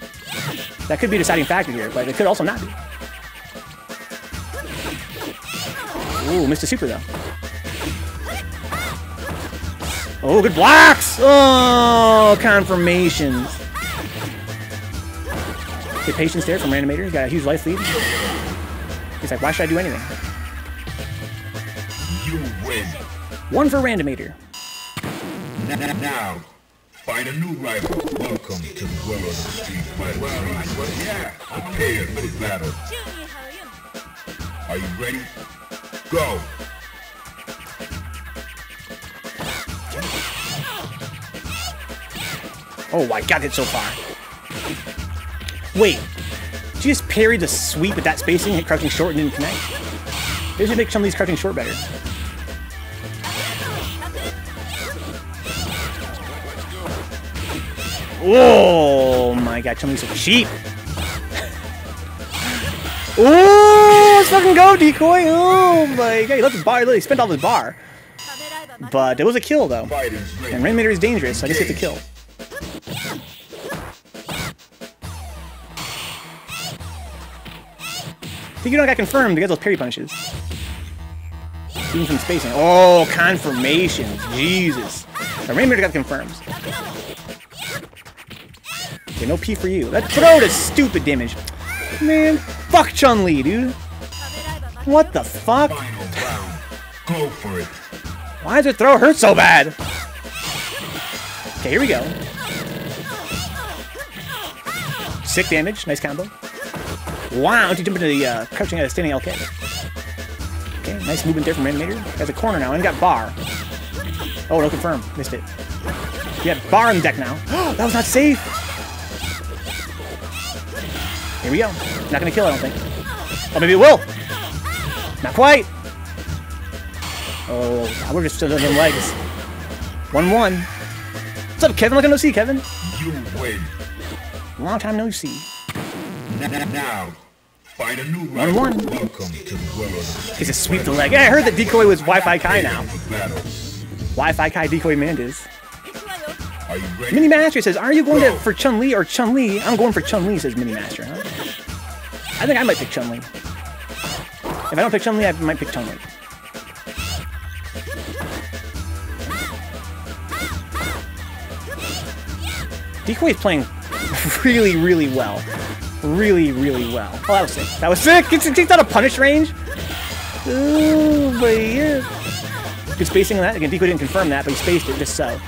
That could be a deciding factor here, but it could also not be. Ooh, missed a super, though. Oh, good blocks! Oh, confirmations. Good patience there from Reanimator. He's got a huge life lead. He's like, why should I do anything? You win. One for Randomator. Now, find a new rival. Welcome to the world of the Street Fighter well, well, yeah. Prepare for battle. Are you ready? Go! Oh, I got hit so far. Wait. Did you just parry the sweep with that spacing, hit crouching short, and didn't connect? Maybe should make some of these crouching short better. Oh my god, Chun-Li's so cheap! [LAUGHS] oh, let's fucking go, decoy! Oh my god, he left his bar, he spent all his bar. But it was a kill, though. And Rainmaker is dangerous, so I just get the kill. think you don't got confirmed to get those parry punches. Even from spacing. Oh, confirmation. Jesus. The Rainmaker got confirmed. Okay, no P for you. That throw does stupid damage. Man, fuck Chun-Li, dude. What the fuck? Go for it. Why does her throw hurt so bad? Okay, here we go. Sick damage. Nice combo. Wow, did you jump into the uh, crouching at a standing LK? Okay, nice movement there from Animator. Has a corner now and got bar. Oh, no confirm. Missed it. You have bar on the deck now. [GASPS] that was not safe. Here we go. Not gonna kill, I don't think. Oh, maybe it will. Not quite. Oh, we're just still them legs. 1 1. What's up, Kevin? Looking no see, Kevin. You win. Long time no see. Now, Find a new One warning. Welcome to the world. He's a sweep the leg. Hey, I heard that decoy was Wi-Fi Kai now. Wi-Fi Kai decoy Mantis. Mini Master says, "Are you going to, for Chun Li or Chun Li?" I'm going for Chun Li. Says Mini Master. Huh? I think I might pick Chun Li. If I don't pick Chun Li, I might pick Chun Li. Decoy is playing [LAUGHS] really, really well. Really, really well. Oh, that was sick. That was sick. It's, it's out of punish range. Ooh, but yeah. Good spacing on that. Again, Decoy didn't confirm that, but he spaced it just so.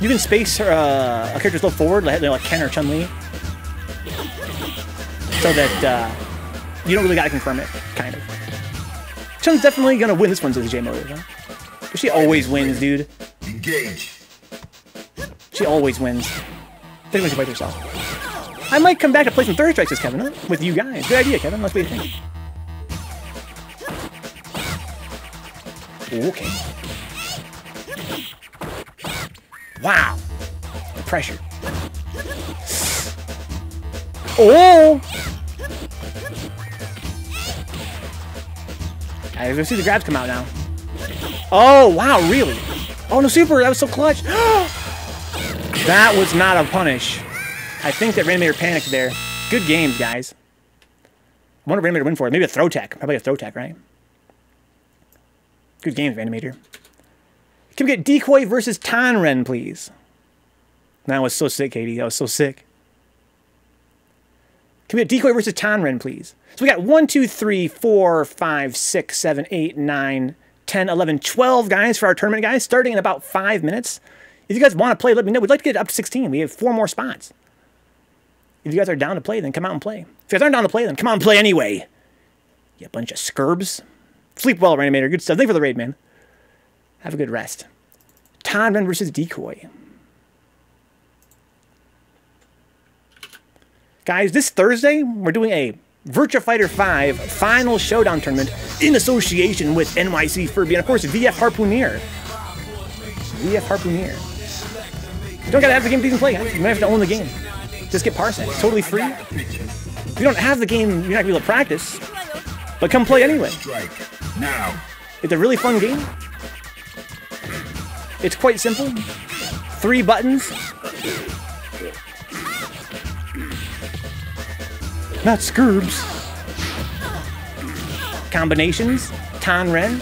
You can space uh, a character's low forward, like, like Ken or Chun Li, so that uh, you don't really gotta confirm it, kind of. Chun's definitely gonna win this one, says J Motors, huh? She always wins, dude. Engage. She always wins. When she fights herself. I might come back to play some third strikes, Kevin, huh? with you guys. Good idea, Kevin. Let's be a thing. Okay. Wow. The pressure. Oh! I can see the grabs come out now. Oh, wow, really? Oh, no, super. That was so clutch. [GASPS] that was not a punish. I think that Reanimator panicked there. Good games, guys. I wonder if Reanimator win for it. Maybe a throw tech. Probably a throw tech, right? Good games, Reanimator. Can we get Decoy versus Tonren, please? That was so sick, Katie. That was so sick. Can we get Decoy versus Tonren, please? So we got 1, 2, 3, 4, 5, 6, 7, 8, 9, 10, 11, 12 guys for our tournament, guys, starting in about five minutes. If you guys want to play, let me know. We'd like to get up to 16. We have four more spots. If you guys are down to play, then come out and play. If you guys aren't down to play, then come out and play anyway. You bunch of scurbs. Sleep well, Reanimator. Good stuff. Thank you for the raid, man. Have a good rest. Tonren versus Decoy. Guys, this Thursday, we're doing a Virtua Fighter 5 Final Showdown Tournament in association with NYC Furby and, of course, VF Harpooneer. VF Harpooneer. You don't gotta have the game to even play. You don't have to own the game. Just get Parsec. It's totally free. If you don't have the game, you're not gonna be able to practice. But come play anyway. Now. It's a really fun game. It's quite simple. Three buttons. Not Scurbs. Combinations. Tonren.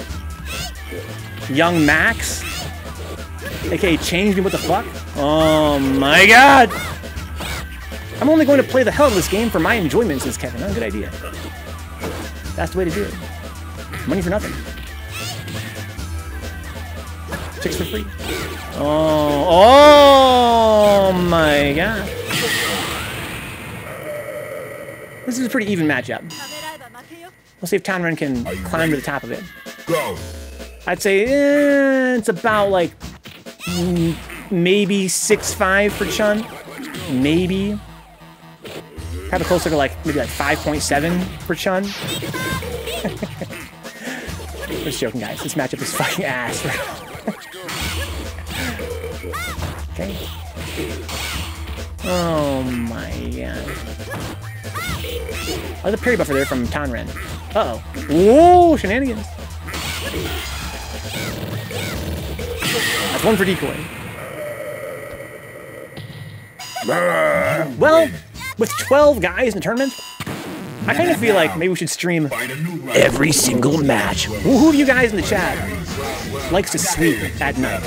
Young Max. AKA Change Me What The Fuck. Oh my god! I'm only going to play the hell of this game for my enjoyment, says Kevin. Not a good idea. That's the way to do it. Money for nothing. Chicks for free. Oh, oh my god. This is a pretty even matchup. We'll see if Tonren can climb to the top of it. Go. I'd say eh, it's about like mm, maybe six five for Chun. Maybe. Probably closer to like maybe like 5.7 for Chun. [LAUGHS] Just joking, guys. This matchup is fucking ass. [LAUGHS] okay. Oh my god. Oh, the parry buffer there from Tonren. Uh oh. Whoa, shenanigans. That's one for decoy. Well, with 12 guys in the tournament, I kind of feel like maybe we should stream every single match. Well, who of you guys in the chat likes to sleep at night?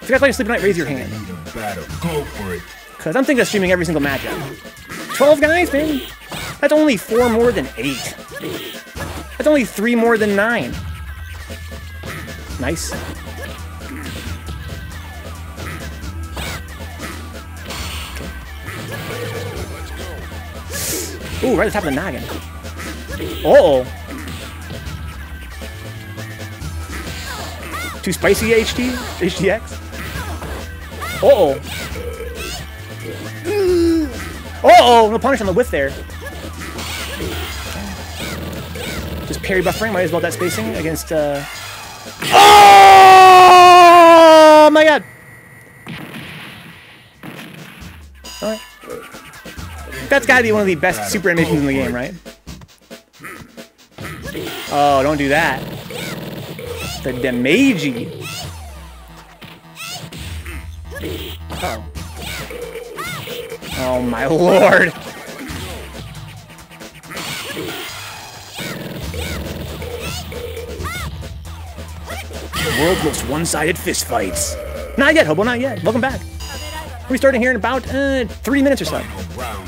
If you guys like to sleep at night, raise your hand. Because I'm thinking of streaming every single match. 12 guys, man? That's only four more than eight. That's only three more than nine. Nice. Ooh, right at the top of the noggin. Uh-oh. Too spicy, HD? HDX? Uh-oh. Uh-oh, no punish on the whiff there. Just parry buffering, might as well that spacing against, uh... Oh that's gotta be one of the best super animations in the game, right? Oh, don't do that. The Damagey. Oh. Oh my lord. The world looks one-sided fistfights. Not yet, Hobo, not yet. Welcome back. We're starting here in about uh, three minutes or so.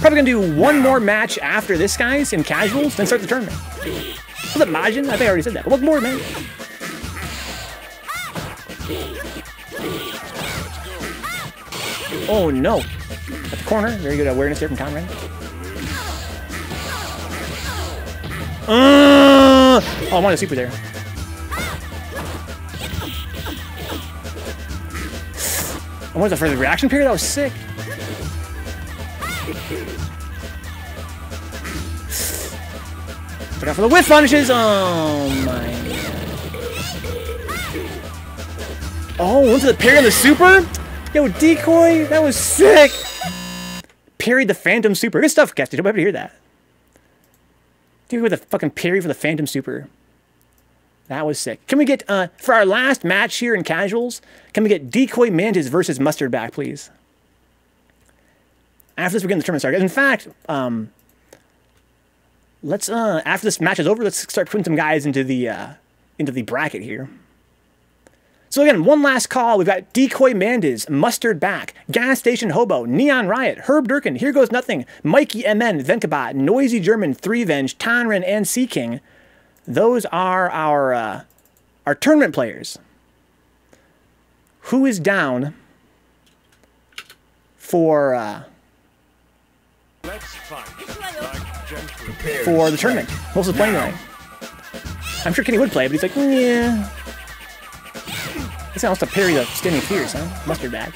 Probably gonna do one more match after this, guys, in casuals, then start the tournament. Was it Majin? I think I already said that. What more, man? Oh no. At the corner. Very good awareness there from Conrad. Uh, oh, I wanted a super there. I wanted the reaction period. That was sick. For the whiff punishes. Oh my. Oh, went to the parry on the super. Yo, decoy. That was sick. Parried the phantom super. Good stuff. I'm happy to hear that. Dude with a fucking parry for the phantom super. That was sick. Can we get uh for our last match here in casuals? Can we get decoy mantis versus Mustardback, please? After this, we're getting the tournament started. In fact, um, let's uh, after this match is over, let's start putting some guys into the uh, into the bracket here. So again, one last call. We've got Decoy Mantis Mustard Back, Gas Station Hobo, Neon Riot, Herb Durkin, Here Goes Nothing, Mikey MN, Vencabot, Noisy German, Threevenge, Tonren and Sea King. Those are our uh, our tournament players. Who is down for? Uh... Let's fight for the tournament? else is playing tonight? I'm sure Kenny would play, but he's like, yeah. He's wants to parry the standing fierce, huh? Mustardback.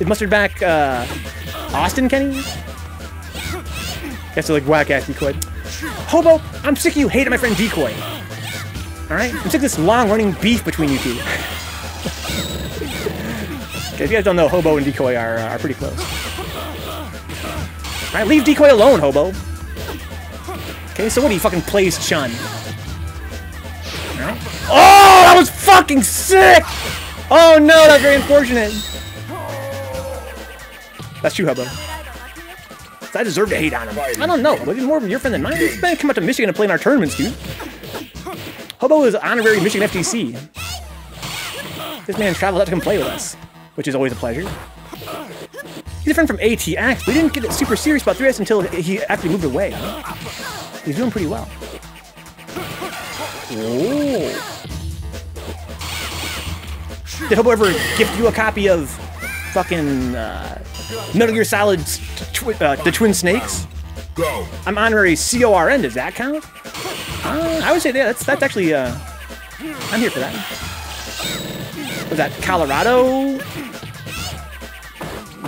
Is Mustardback uh, Austin Kenny? That's like whack ass decoy. Hobo, I'm sick of you hating my friend Decoy. Alright? I'm sick of this long running beef between you two. [LAUGHS] Okay, if you guys don't know, Hobo and Decoy are, uh, are pretty close. Alright, leave Decoy alone, Hobo. Okay, so what do you fucking plays Chun. Oh, that was fucking sick! Oh no, that's very unfortunate. That's you, Hubbo. I deserve to hate on him. I don't know. Maybe more of your friend than mine. This man come out to Michigan to play in our tournaments, dude. Hubbo is honorary Michigan FTC. This man travels out to come play with us, which is always a pleasure. He's a friend from ATX. We didn't get super serious about 3S until he actually moved away. He's doing pretty well. Oh. Did Hobo ever gift you a copy of fucking uh, Metal Gear Solid tw- uh, The Twin Snakes? Go. I'm honorary CORN. Does that count? Uh, I would say yeah, that's that's actually uh, I'm here for that. was that Colorado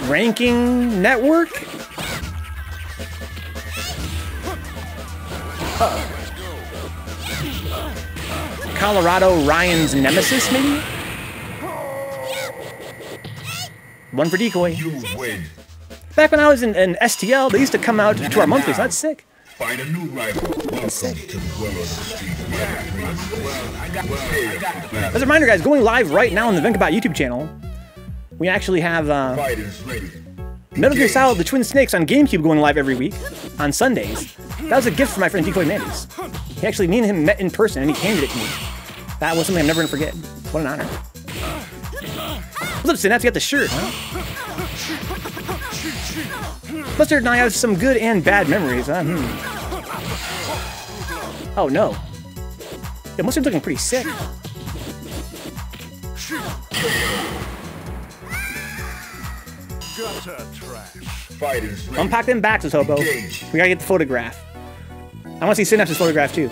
ranking network? Colorado Ryan's nemesis, maybe? One for decoy. You win. Back when I was in, in STL, they used to come out to our monthlies. That's sick. Find a new rival. Welcome to the Well on Street Fighter Prepare for battle. As a reminder, guys, going live right now on the Vencabot YouTube channel, we actually have uh, Metal Gear Solid: The Twin Snakes on GameCube going live every week on Sundays. That was a gift from my friend Decoy Mantis. He actually, me and him met in person, and he handed it to me. That was something I'm never gonna forget. What an honor. What's up, Synapse? You got the shirt, huh? Mustard and I have some good and bad memories, huh? Hmm. Oh no. Yeah, Mustard's looking pretty sick. Gutter trash. Fighters. Unpack them backs, Hobo. We gotta get the photograph. I wanna see Synapse's photograph too.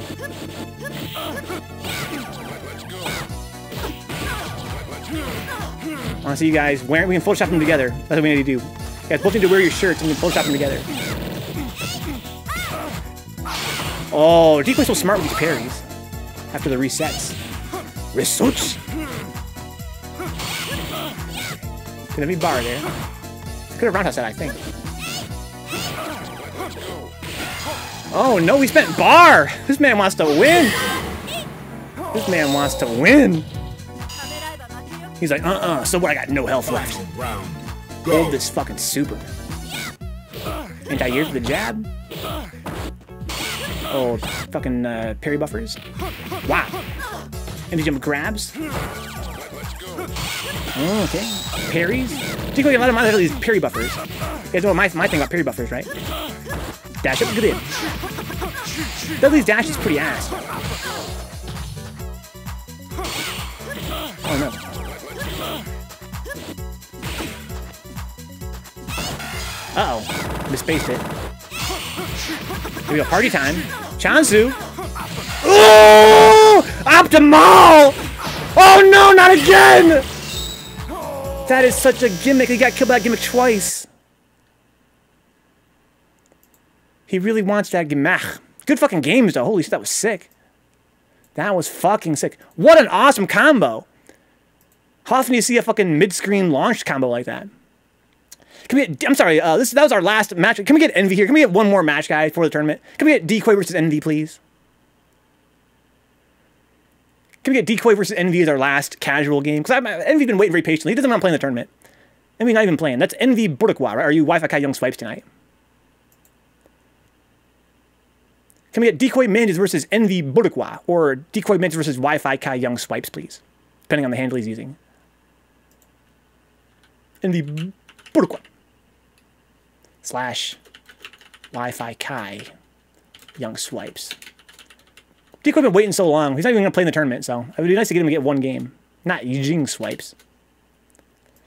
I wanna see you guys wearing. We can Photoshop them together. That's what we need to do. You guys both need to wear your shirts and we can Photoshop them together. Oh, Decoy's so smart with these parries. After the resets. Resets. Gonna be bar there. Could have roundhouse that, I think. Oh no, he spent bar! This man wants to win! This man wants to win! He's like, uh-uh, so what, I got no health left. Hold this fucking super. Ain't I here the jab? Oh, fucking uh, parry buffers. Wow. And he jump grabs. Oh, okay. Parries. Particularly, a lot of my these parry buffers. You guys know my, my thing about parry buffers, right? Dash up, good in. Dudley's dash is pretty ass. Oh no. Uh-oh. Misspaced it. Here we go, party time. Chansu. Oh! Optimal! Oh no, not again! That is such a gimmick. He got killed by that gimmick twice. He really wants that gimmick. Good fucking games though. Holy shit, that was sick. That was fucking sick. What an awesome combo. How often do you see a fucking mid-screen launch combo like that? Can we get, I'm sorry, uh, this that was our last match. Can we get Envy here? Can we get one more match, guys, for the tournament? Can we get Decoy versus Envy, please? Can we get Decoy versus Envy as our last casual game? Because Envy's been waiting very patiently. He doesn't want to play in the tournament. Envy's not even playing. That's Envy Boricua, right? Are you Wi-Fi Kai Yung Swipes tonight? Can we get Decoy Mantis versus Envy Boricua? Or Decoy Mantis versus Wi-Fi Kai Yung Swipes, please? Depending on the handle he's using. Envy Boricua slash Wi-Fi Kai Yung Swipes. Decoy been waiting so long. He's not even going to play in the tournament, so it would be nice to get him to get one game. Not Yijing Swipes.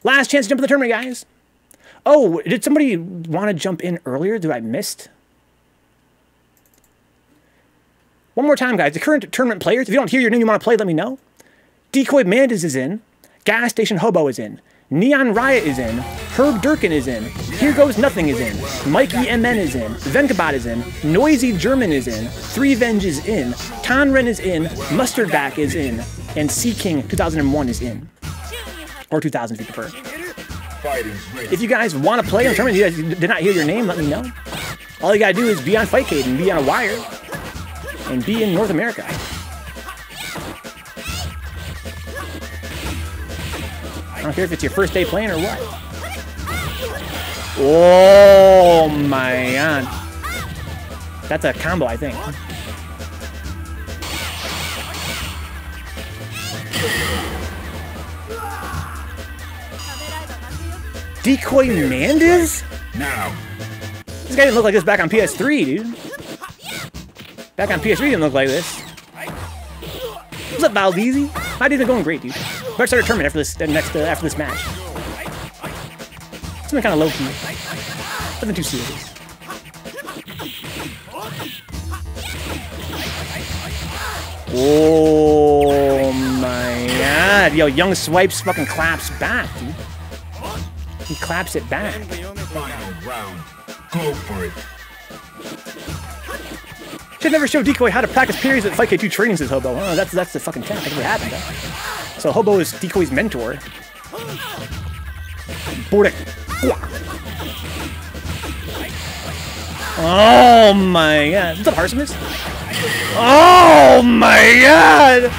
Last chance to jump in the tournament, guys. Oh, did somebody want to jump in earlier? Do I missed? One more time, guys. The current tournament players, if you don't hear your name you want to play, let me know. Decoy Mantis is in. Gas Station Hobo is in. Neon Riot is in. Herb Durkin is in. Here Goes Nothing is in. Mikey MN is in. Vencabot is in. Noisy German is in. Threevenge is in. Tonren is in. Mustardback is in. And Sea King 2001 is in. Or 2000 if you prefer. If you guys want to play the tournament, you guys did not hear your name, let me know. All you gotta do is be on Fightcade and be on a wire. And be in North America. I don't care if it's your first day playing or what. Oh my god. That's a combo, I think. Decoy Mantis? Now. This guy didn't look like this back on PS3, dude. Back on PS3 didn't look like this. What's up, Valdezi? My day's been going great, dude. Better start a tournament after this next uh, after this match. Something kind of low key. Nothing too serious. Oh my god, yo, Yung Swipes fucking claps back, dude. He claps it back. Final round. Go for it. Should never show Decoy how to practice periods at Fightcade 2 training, says Hobo. Oh, that's that's the fucking. That's what happened. Though. So Hobo is Decoy's mentor. Bordic. Oh my god. What's up, Harsimus? Oh my god!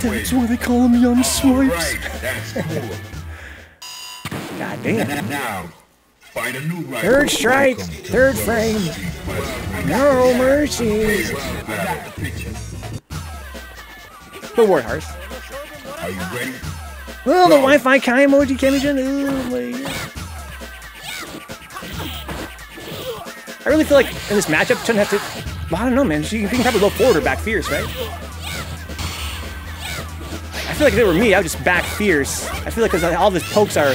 That's why they call him Yung Swipes. Right, that's cool. [LAUGHS] God damn. now, Third strike, third frame. No mercy. I the Warhorse. Are you ready? Oh, the Wi-Fi Kai emoji. Oh god. I really feel like in this matchup, shouldn't have to. Well, I don't know, man. She, you can probably go forward or back fierce, right? I feel like if it were me, I would just back fierce. I feel like because all his pokes are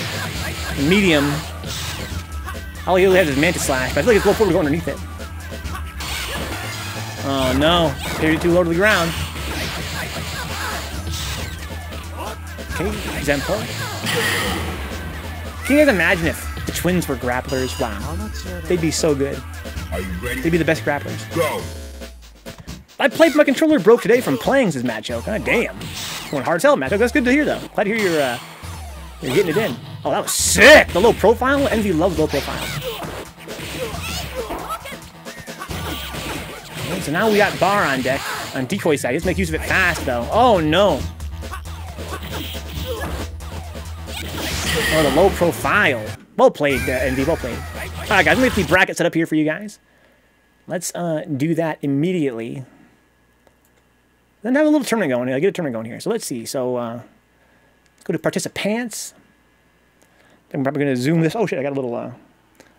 medium. All he has is Mantis Slash, but I feel like it's go forward go underneath it. Oh no. It too low to the ground. Okay, Zempo. Can you guys imagine if the twins were grapplers? Wow. They'd be so good. You? They'd be the best grapplers. I played my controller broke today from playing this match joke. God damn. Going hard as hell, match joke. That's good to hear though. Glad to hear you're uh, you're getting it in. Oh, that was sick. The low profile. Envy loves low profile. Okay, so now we got bar on deck on decoy side. Let's make use of it fast though. Oh no. Oh, the low profile. Well played, uh, Envy. Well played. All right, guys. Let me get the bracket set up here for you guys. Let's uh, do that immediately. Then have a little tournament going. I'll get a tournament going here. So let's see. So uh, let's go to participants. I'm probably going to zoom this. Oh shit! I got a little uh,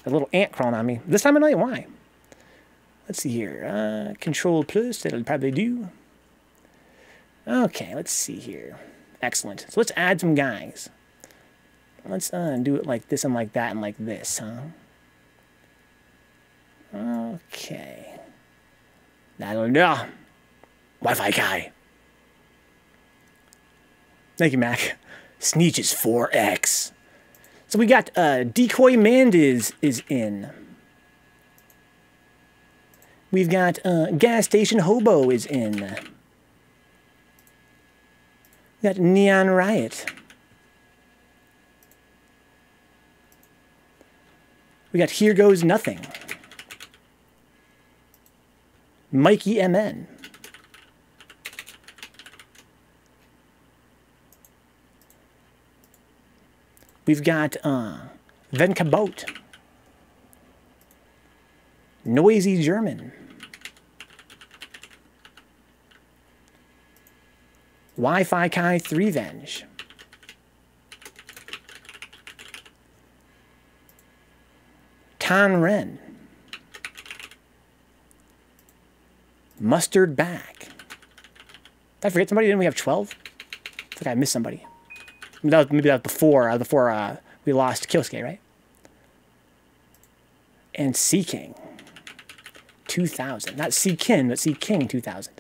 a little ant crawling on me. This time of night. Why? Let's see here. Uh, control plus. That'll probably do. Okay. Let's see here. Excellent. So let's add some guys. Let's uh, do it like this and like that and like this, huh? Okay. That'll do. Wi-Fi guy. Thank you, Mac. [LAUGHS] Sneech is 4X. So we got uh, Decoy Mantizz is in. We've got uh, Gas Station Hobo is in. We got Neon Riot. We got Here Goes Nothing. Mikey MN. We've got uh, Vencabot. Noisy German. Wi-Fi Kai Threevenge. Tan Ren. Mustardback. Did I forget somebody? Didn't we have 12? I think I missed somebody. Maybe that was, maybe that was before, uh, before uh, we lost Kyosuke, right? And Sea King. 2000. Not Sea Kin, but Sea King 2000.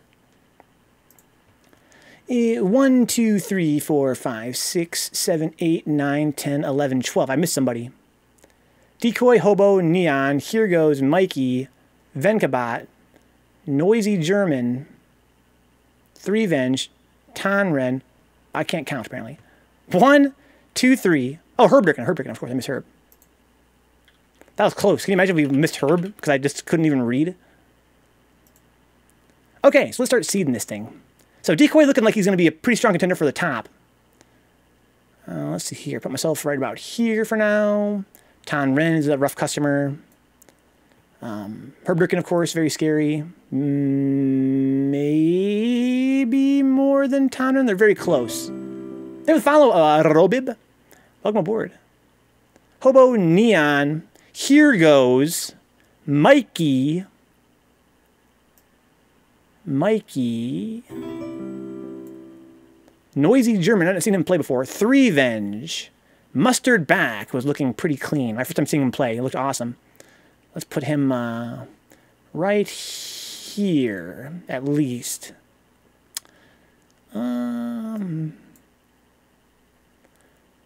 Eh, 1, 2, 3, 4, 5, 6, 7, 8, 9, 10, 11, 12. I missed somebody. Decoy, Hobo, Neon, Here Goes, Mikey, Vencabot, Noisy German, Three Venge, Tonren. I can't count apparently. One, two, three. Oh, Herb Herbricken, Herb Herbricken, of course. I missed Herb. That was close. Can you imagine if we missed Herb because I just couldn't even read? Okay, so let's start seeding this thing. So Decoy looking like he's going to be a pretty strong contender for the top. Uh, let's see here. Put myself right about here for now. Tonren is a rough customer. Um, Herb Birkin, of course, very scary. Mm, maybe more than Tonren. They're very close. They would follow uh, Robib. Welcome aboard. Hobo Neon. Here goes Mikey. Mikey. Noisy German. I haven't seen him play before. Threevenge. Mustard Back was looking pretty clean. My first time seeing him play. He looked awesome. Let's put him uh, right here, at least.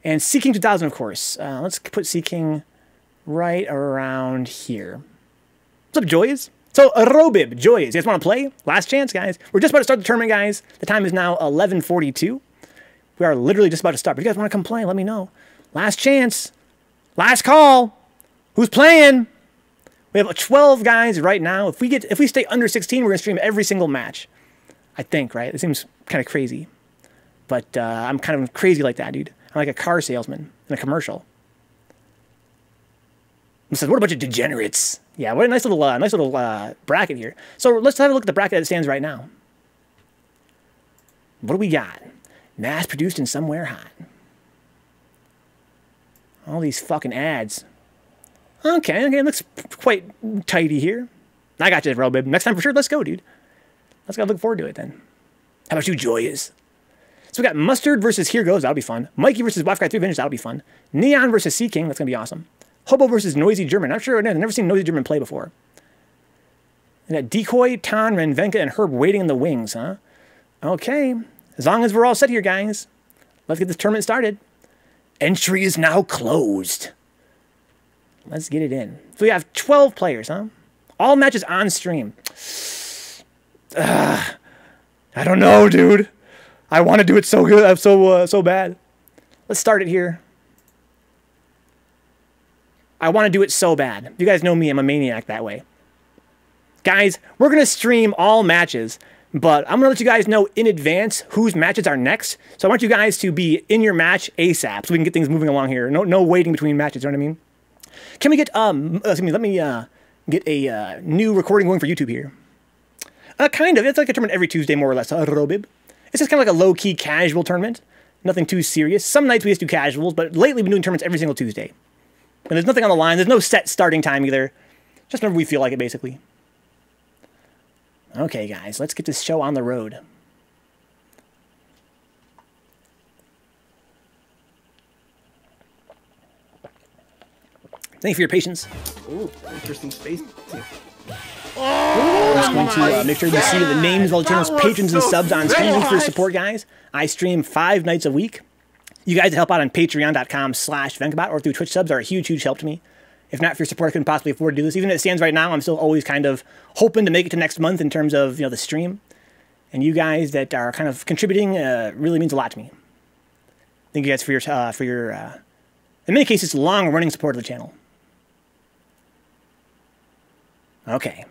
And Seeking 2000, of course. Uh, let's put Seeking right around here. What's up, Joys? So, Robib, Joys, you guys want to play? Last chance, guys. We're just about to start the tournament, guys. The time is now 11.42. We are literally just about to start. But if you guys want to come play, let me know. Last chance. Last call. Who's playing? We have 12 guys right now. If we get, if we stay under 16, we're gonna stream every single match. I think, right? It seems kind of crazy, but uh, I'm kind of crazy like that, dude. I'm like a car salesman in a commercial. It says, "What a bunch of degenerates." Yeah, what a nice little, uh, nice little uh, bracket here. So let's have a look at the bracket that stands right now. What do we got? Mass produced in somewhere hot. All these fucking ads. Okay, okay, looks quite tidy here. I got you, Robib. Next time for sure, let's go, dude. Let's go look forward to it then. How about you, Joyous? So we got Mustard versus Here Goes, that'll be fun. Mikey versus Black Guy 3 Vintage, that'll be fun. Neon versus Sea King, that's gonna be awesome. Hobo versus Noisy German, I'm sure I've never seen Noisy German play before. And got Decoy, Tan, Renvenka, and Herb waiting in the wings, huh? Okay, as long as we're all set here, guys, let's get this tournament started. Entry is now closed. Let's get it in. So we have 12 players, huh? All matches on stream. Ugh. I don't know, dude. I want to do it so good, I'm so uh, so bad. Let's start it here. I want to do it so bad. You guys know me, I'm a maniac that way. Guys, we're going to stream all matches, but I'm going to let you guys know in advance whose matches are next. So I want you guys to be in your match ASAP so we can get things moving along here. No no waiting between matches, you know what I mean? Can we get um? Excuse me. Let me uh get a uh, new recording going for YouTube here. Uh, kind of. It's like a tournament every Tuesday, more or less. Uh, Robib. It's just kind of like a low key casual tournament. Nothing too serious. Some nights we just do casuals, but lately we've been doing tournaments every single Tuesday. And there's nothing on the line. There's no set starting time either. Just whenever we feel like it, basically. Okay, guys, let's get this show on the road. Thank you for your patience. Ooh, interesting space. Just going to uh, make sure you see the names of all the channel's patrons and subs on screen. Thanks for your support, guys. I stream five nights a week. You guys help out on patreon.com slash Vencabot or through Twitch subs are a huge, huge help to me. If not for your support, I couldn't possibly afford to do this. Even as it stands right now, I'm still always kind of hoping to make it to next month in terms of you know the stream. And you guys that are kind of contributing uh, really means a lot to me. Thank you guys for your, uh, for your uh, in many cases, long running support of the channel. Okay.